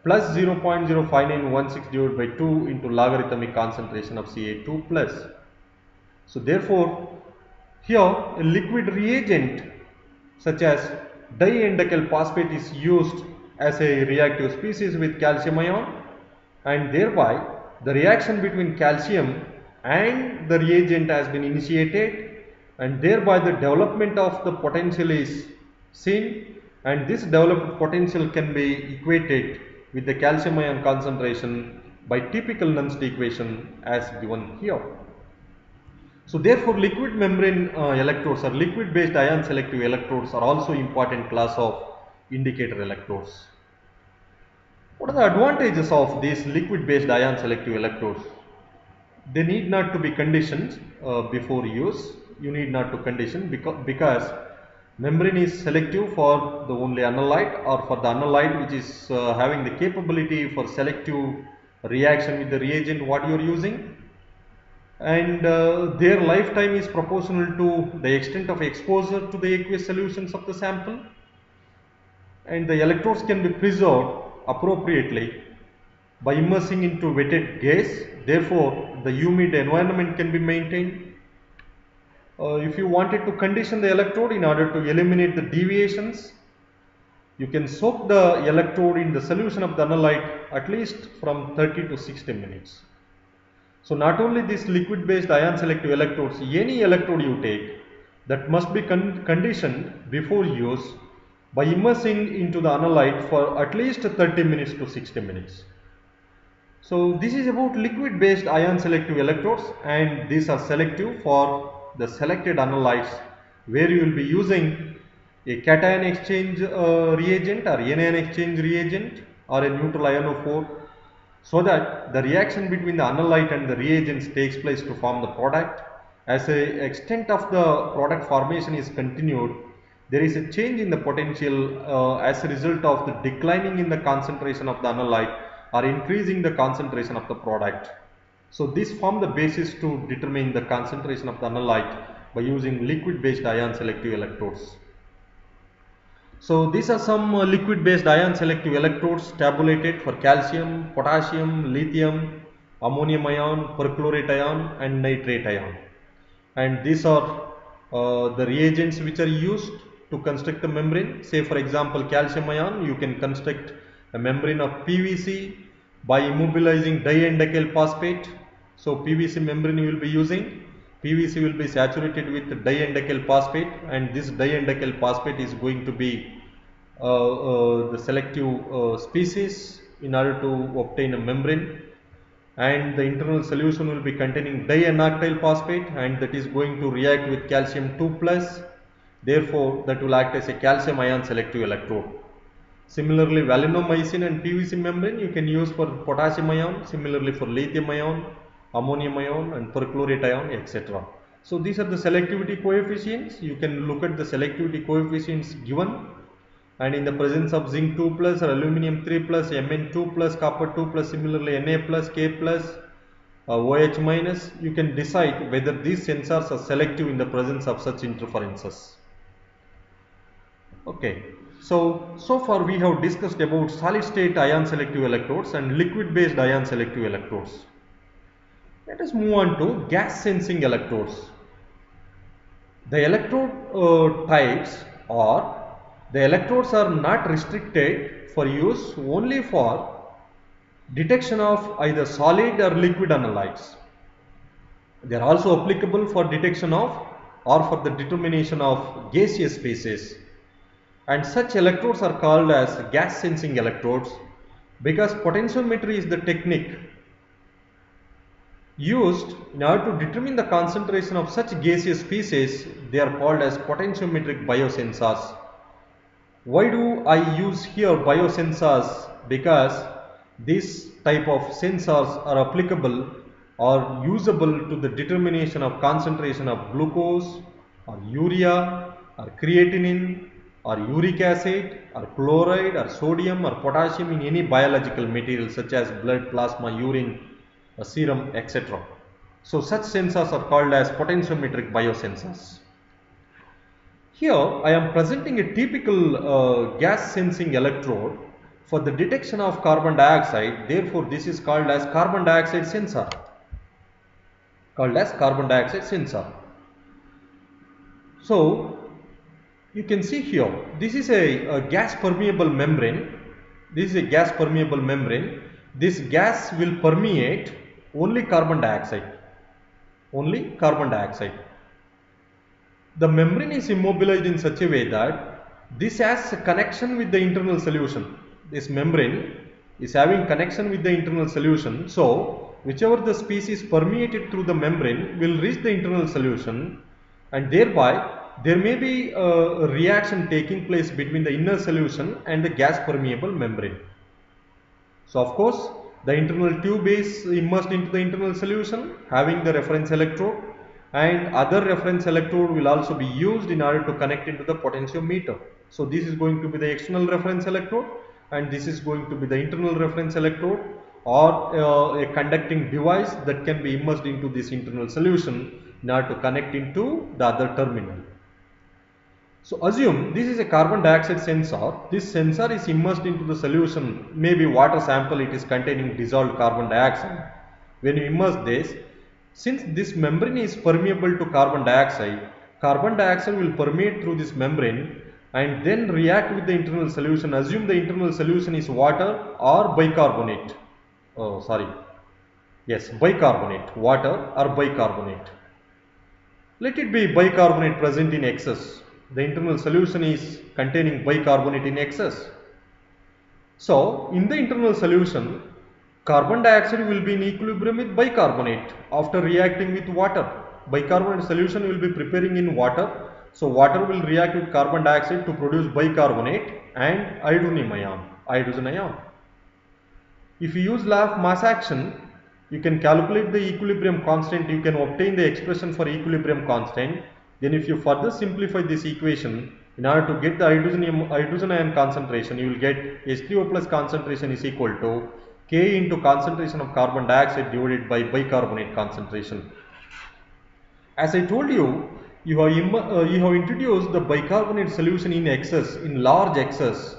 plus 0.05916 divided by 2 into logarithmic concentration of Ca2 plus. So therefore, here a liquid reagent such as di-N-decyl phosphate is used as a reactive species with calcium ion and thereby the reaction between calcium and the reagent has been initiated and thereby the development of the potential is seen and this developed potential can be equated with the calcium ion concentration by typical Nernst equation as given here. So therefore liquid membrane uh, electrodes or liquid based ion selective electrodes are also important class of indicator electrodes. What are the advantages of these liquid based ion selective electrodes? They need not to be conditioned uh, before use. You need not to condition because, because membrane is selective for the only analyte or for the analyte which is uh, having the capability for selective reaction with the reagent what you are using and uh, their lifetime is proportional to the extent of exposure to the aqueous solutions of the sample and the electrodes can be preserved appropriately by immersing into wetted gas. Therefore the humid environment can be maintained. Uh, if you wanted to condition the electrode in order to eliminate the deviations you can soak the electrode in the solution of the analyte at least from 30 to 60 minutes. So not only this liquid based ion selective electrodes any electrode you take that must be con conditioned before use by immersing into the analyte for at least 30 minutes to 60 minutes. So this is about liquid based ion selective electrodes and these are selective for the selected analytes where you will be using a cation exchange uh, reagent or anion exchange reagent or a neutral ionophore so that the reaction between the analyte and the reagents takes place to form the product. As a extent of the product formation is continued, there is a change in the potential uh, as a result of the declining in the concentration of the analyte or increasing the concentration of the product. So this form the basis to determine the concentration of the analyte by using liquid based ion selective electrodes. So these are some uh, liquid based ion selective electrodes tabulated for calcium, potassium, lithium, ammonium ion, perchlorate ion and nitrate ion. And these are uh, the reagents which are used to construct the membrane. Say for example calcium ion you can construct a membrane of PVC by immobilizing di-N-decyl phosphate. So PVC membrane you will be using. PVC will be saturated with di-N-decyl phosphate and this di-N-decyl phosphate is going to be uh, uh, the selective uh, species in order to obtain a membrane and the internal solution will be containing di-N-octyl phosphate and that is going to react with calcium 2 plus Therefore, that will act as a calcium ion selective electrode. Similarly, valinomycin and PVC membrane you can use for potassium ion, similarly for lithium ion, ammonium ion and perchlorate ion etc. So, these are the selectivity coefficients. You can look at the selectivity coefficients given and in the presence of zinc 2 plus or aluminum 3 plus, Mn 2 plus, copper 2 plus, similarly Na plus, K plus, uh, OH minus, you can decide whether these sensors are selective in the presence of such interferences. Okay. So, so far we have discussed about solid state ion selective electrodes and liquid based ion selective electrodes. Let us move on to gas sensing electrodes. The electrode uh, types are the electrodes are not restricted for use only for detection of either solid or liquid analytes. They are also applicable for detection of or for the determination of gaseous phases and such electrodes are called as gas sensing electrodes because potentiometry is the technique used in order to determine the concentration of such gaseous species they are called as potentiometric biosensors. Why do I use here biosensors? Because this type of sensors are applicable or usable to the determination of concentration of glucose or urea or creatinine or uric acid or chloride or sodium or potassium in any biological material such as blood, plasma, urine, serum, etc. So, such sensors are called as potentiometric biosensors. Here I am presenting a typical uh, gas sensing electrode for the detection of carbon dioxide. Therefore, this is called as carbon dioxide sensor called as carbon dioxide sensor. So, you can see here this is a, a, gas permeable membrane. This is a gas permeable membrane. This gas will permeate only carbon dioxide. Only carbon dioxide. The membrane is immobilized in such a way that this has a connection with the internal solution. This membrane is having connection with the internal solution. So whichever the species permeated through the membrane will reach the internal solution and thereby there may be a reaction taking place between the inner solution and the gas permeable membrane. So of course the internal tube is immersed into the internal solution having the reference electrode and other reference electrode will also be used in order to connect into the potentiometer. So this is going to be the external reference electrode and this is going to be the internal reference electrode or uh, a conducting device that can be immersed into this internal solution in order to connect into the other terminal. So assume this is a carbon dioxide sensor. This sensor is immersed into the solution, maybe water sample it is containing dissolved carbon dioxide. When you immerse this, since this membrane is permeable to carbon dioxide, carbon dioxide will permeate through this membrane and then react with the internal solution. Assume the internal solution is water or bicarbonate. Oh, sorry. Yes, bicarbonate, water or bicarbonate. Let it be bicarbonate present in excess the internal solution is containing bicarbonate in excess. So, in the internal solution, carbon dioxide will be in equilibrium with bicarbonate after reacting with water. Bicarbonate solution will be preparing in water. So, water will react with carbon dioxide to produce bicarbonate and hydronium ion, hydrogen ion. If you use law of mass action, you can calculate the equilibrium constant, you can obtain the expression for equilibrium constant then if you further simplify this equation, in order to get the hydrogen, hydrogen ion concentration, you will get H3O plus concentration is equal to K into concentration of carbon dioxide divided by bicarbonate concentration. As I told you, you have, uh, you have introduced the bicarbonate solution in excess, in large excess,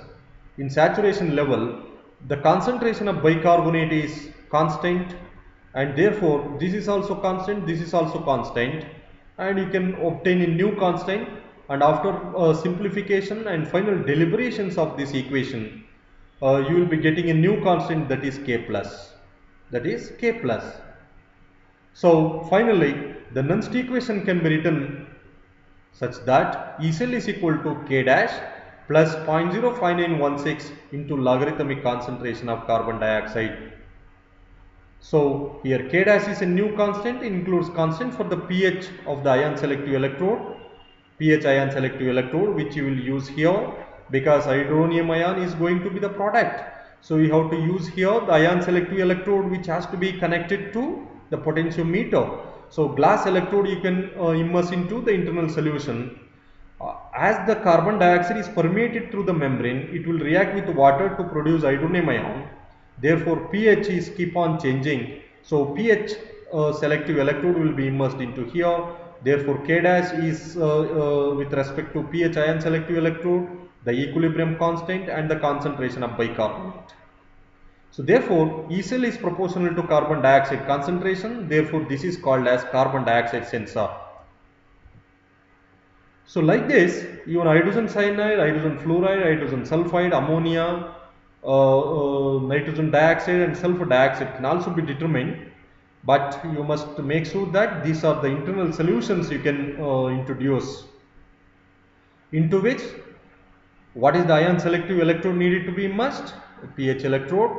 in saturation level, the concentration of bicarbonate is constant and therefore this is also constant, this is also constant and you can obtain a new constant and after uh, simplification and final deliberations of this equation uh, you will be getting a new constant that is k plus. That is k plus. So finally the Nernst equation can be written such that E is equal to k dash plus 0.05916 into logarithmic concentration of carbon dioxide so here K dash is a new constant includes constant for the pH of the ion selective electrode, pH ion selective electrode which you will use here because hydronium ion is going to be the product. So you have to use here the ion selective electrode which has to be connected to the potentiometer. So glass electrode you can uh, immerse into the internal solution. Uh, as the carbon dioxide is permeated through the membrane, it will react with water to produce hydronium ion Therefore, pH is keep on changing. So, pH uh, selective electrode will be immersed into here. Therefore, K dash is uh, uh, with respect to pH ion selective electrode, the equilibrium constant and the concentration of bicarbonate. So, therefore, E cell is proportional to carbon dioxide concentration. Therefore, this is called as carbon dioxide sensor. So like this, even hydrogen cyanide, hydrogen fluoride, hydrogen sulfide, ammonia, uh, uh, nitrogen dioxide and sulfur dioxide can also be determined but you must make sure that these are the internal solutions you can uh, introduce. Into which what is the ion selective electrode needed to be immersed? pH electrode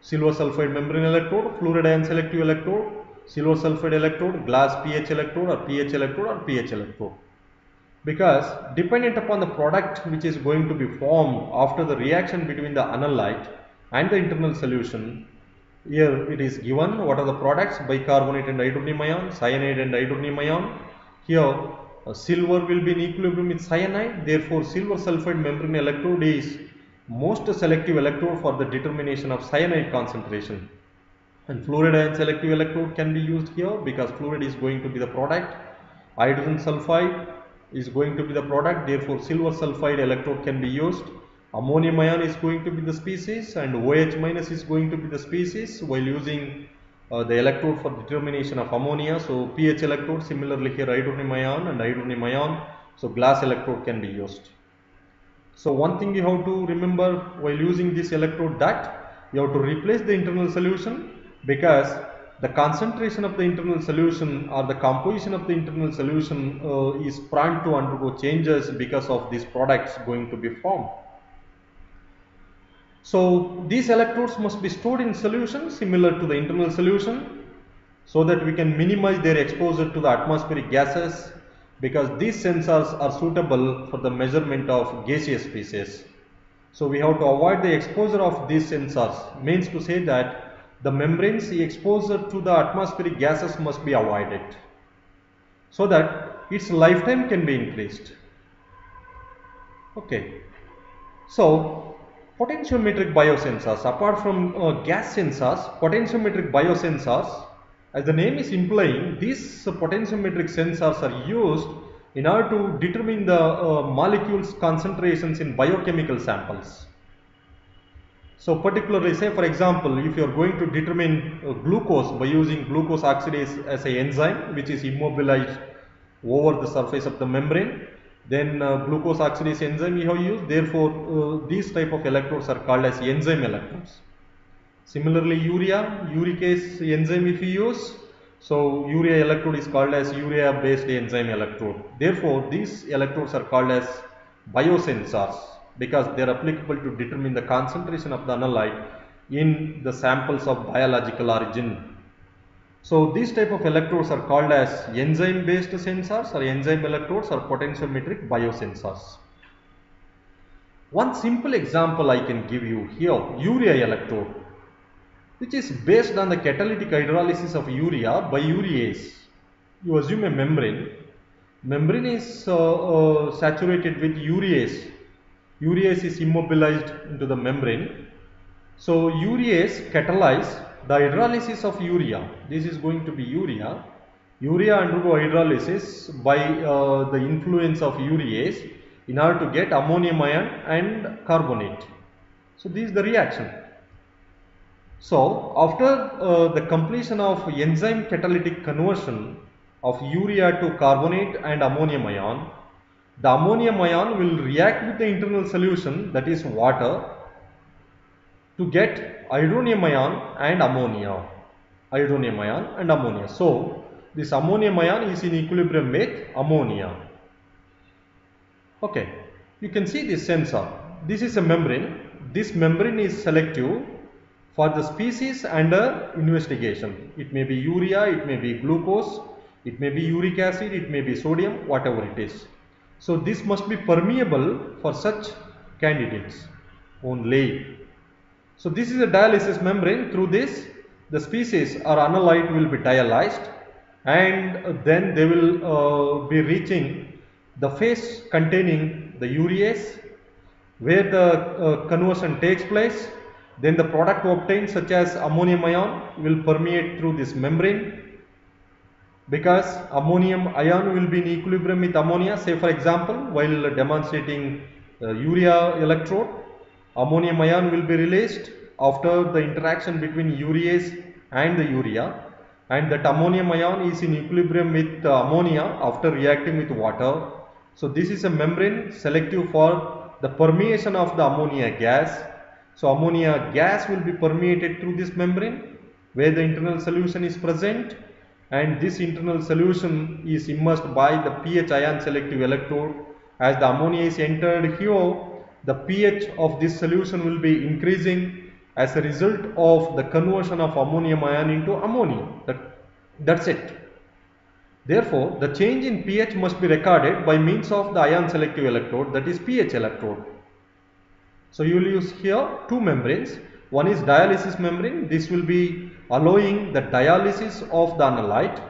silver sulfide membrane electrode fluoride ion selective electrode silver sulfide electrode glass pH electrode or pH electrode or pH electrode because dependent upon the product which is going to be formed after the reaction between the analyte and the internal solution here it is given what are the products bicarbonate and hydronium ion cyanide and hydronium ion here uh, silver will be in equilibrium with cyanide therefore silver sulfide membrane electrode is most selective electrode for the determination of cyanide concentration. And fluoride ion selective electrode can be used here because fluoride is going to be the product. Hydrogen sulfide is going to be the product therefore silver sulfide electrode can be used. Ammonium ion is going to be the species and OH minus is going to be the species while using uh, the electrode for determination of ammonia. So pH electrode similarly here hydronium ion and hydronium ion. So glass electrode can be used. So one thing you have to remember while using this electrode that you have to replace the internal solution because the concentration of the internal solution or the composition of the internal solution uh, is prone to undergo changes because of these products going to be formed. So these electrodes must be stored in solution similar to the internal solution so that we can minimize their exposure to the atmospheric gases because these sensors are suitable for the measurement of gaseous species. So we have to avoid the exposure of these sensors means to say that the membranes exposure to the atmospheric gases must be avoided so that its lifetime can be increased. Okay. So, potentiometric biosensors apart from uh, gas sensors, potentiometric biosensors as the name is implying these potentiometric sensors are used in order to determine the uh, molecules concentrations in biochemical samples. So particularly say for example, if you are going to determine uh, glucose by using glucose oxidase as a enzyme which is immobilized over the surface of the membrane, then uh, glucose oxidase enzyme you have used, therefore uh, these type of electrodes are called as enzyme electrodes. Similarly urea, uricase enzyme if you use, so urea electrode is called as urea based enzyme electrode. Therefore these electrodes are called as biosensors because they are applicable to determine the concentration of the analyte in the samples of biological origin. So these type of electrodes are called as enzyme based sensors or enzyme electrodes or potentiometric biosensors. One simple example I can give you here urea electrode which is based on the catalytic hydrolysis of urea by urease. You assume a membrane, membrane is uh, uh, saturated with urease urease is immobilized into the membrane. So urease catalyze the hydrolysis of urea. This is going to be urea. Urea undergo hydrolysis by uh, the influence of urease in order to get ammonium ion and carbonate. So this is the reaction. So after uh, the completion of enzyme catalytic conversion of urea to carbonate and ammonium ion, the ammonium ion will react with the internal solution that is water to get hydronium ion and ammonia. Hydronium ion and ammonia. So this ammonium ion is in equilibrium with ammonia. Okay you can see this sensor. This is a membrane. This membrane is selective for the species under investigation. It may be urea it may be glucose it may be uric acid it may be sodium whatever it is so this must be permeable for such candidates only. So this is a dialysis membrane. Through this, the species or analyte will be dialyzed and then they will uh, be reaching the phase containing the urease where the uh, conversion takes place. Then the product obtained such as ammonium ion will permeate through this membrane because ammonium ion will be in equilibrium with ammonia. Say for example while demonstrating uh, urea electrode ammonium ion will be released after the interaction between urease and the urea. And that ammonium ion is in equilibrium with uh, ammonia after reacting with water. So this is a membrane selective for the permeation of the ammonia gas. So ammonia gas will be permeated through this membrane where the internal solution is present and this internal solution is immersed by the pH ion selective electrode. As the ammonia is entered here, the pH of this solution will be increasing as a result of the conversion of ammonium ion into ammonia. That, that's it. Therefore, the change in pH must be recorded by means of the ion selective electrode that is pH electrode. So, you will use here two membranes. One is dialysis membrane. This will be allowing the dialysis of the analyte.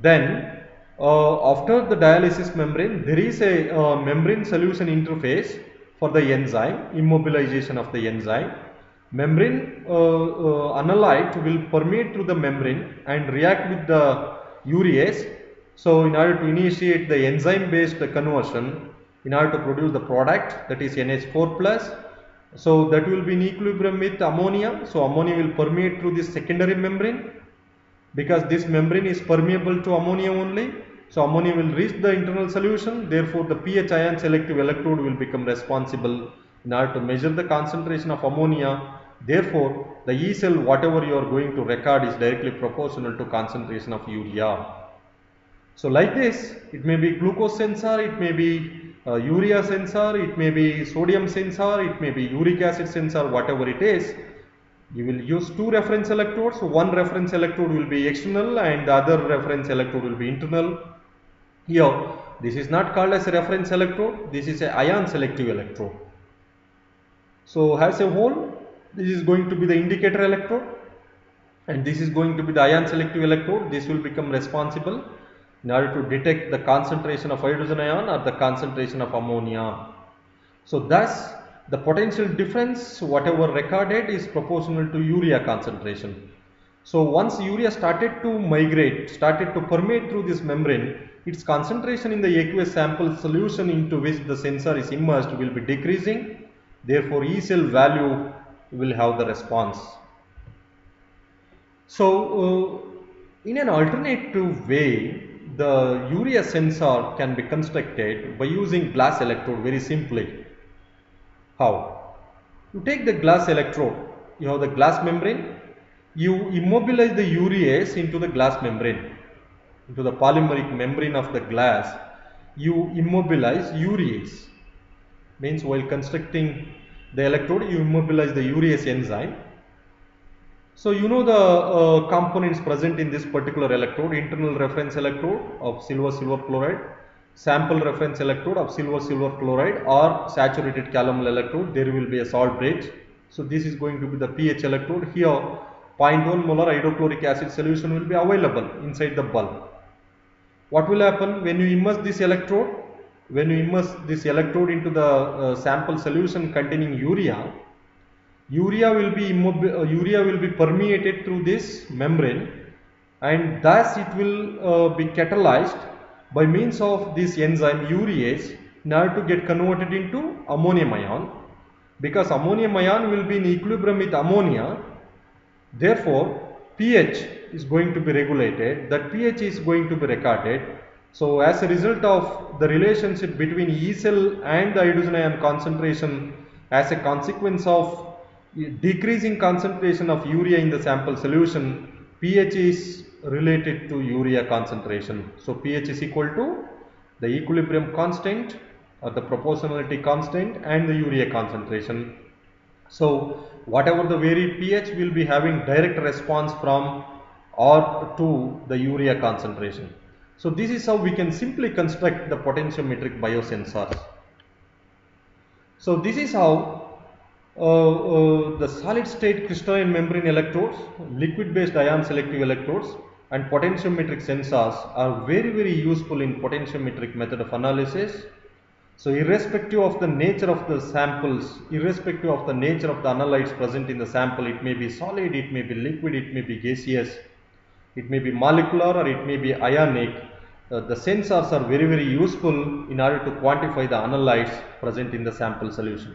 Then, uh, after the dialysis membrane, there is a uh, membrane solution interface for the enzyme, immobilization of the enzyme. Membrane uh, uh, analyte will permeate through the membrane and react with the urease so, in order to initiate the enzyme based conversion, in order to produce the product that is NH4 plus, so that will be in equilibrium with ammonia. So, ammonia will permeate through this secondary membrane because this membrane is permeable to ammonia only. So, ammonia will reach the internal solution. Therefore, the pH ion selective electrode will become responsible in order to measure the concentration of ammonia. Therefore, the E cell whatever you are going to record is directly proportional to concentration of urea. So like this, it may be glucose sensor, it may be uh, urea sensor, it may be sodium sensor, it may be uric acid sensor, whatever it is. You will use two reference electrodes. One reference electrode will be external and the other reference electrode will be internal. Here, this is not called as a reference electrode, this is a ion selective electrode. So as a whole, this is going to be the indicator electrode and this is going to be the ion selective electrode. This will become responsible in order to detect the concentration of hydrogen ion or the concentration of ammonia. So thus the potential difference whatever recorded is proportional to urea concentration. So once urea started to migrate, started to permeate through this membrane, its concentration in the aqueous sample solution into which the sensor is immersed will be decreasing. Therefore, E cell value will have the response. So, uh, in an alternative way, the urea sensor can be constructed by using glass electrode very simply. How? You take the glass electrode, you have the glass membrane, you immobilize the urease into the glass membrane, into the polymeric membrane of the glass, you immobilize urease. Means while constructing the electrode, you immobilize the urease enzyme so you know the uh, components present in this particular electrode, internal reference electrode of silver silver chloride, sample reference electrode of silver silver chloride or saturated calomel electrode, there will be a salt bridge. So this is going to be the pH electrode. Here 0.1 molar hydrochloric acid solution will be available inside the bulb. What will happen when you immerse this electrode? When you immerse this electrode into the uh, sample solution containing urea, urea will be uh, urea will be permeated through this membrane and thus it will uh, be catalyzed by means of this enzyme urease in order to get converted into ammonium ion. Because ammonium ion will be in equilibrium with ammonia therefore pH is going to be regulated. That pH is going to be recorded. So as a result of the relationship between E cell and the hydrogen ion concentration as a consequence of decreasing concentration of urea in the sample solution, pH is related to urea concentration. So, pH is equal to the equilibrium constant or the proportionality constant and the urea concentration. So, whatever the varied pH will be having direct response from or to the urea concentration. So, this is how we can simply construct the potentiometric biosensors. So, this is how the solid state crystalline membrane electrodes, liquid based ion selective electrodes and potentiometric sensors are very very useful in potentiometric method of analysis. So irrespective of the nature of the samples, irrespective of the nature of the analytes present in the sample, it may be solid, it may be liquid, it may be gaseous, it may be molecular or it may be ionic. Uh, the sensors are very very useful in order to quantify the analytes present in the sample solution.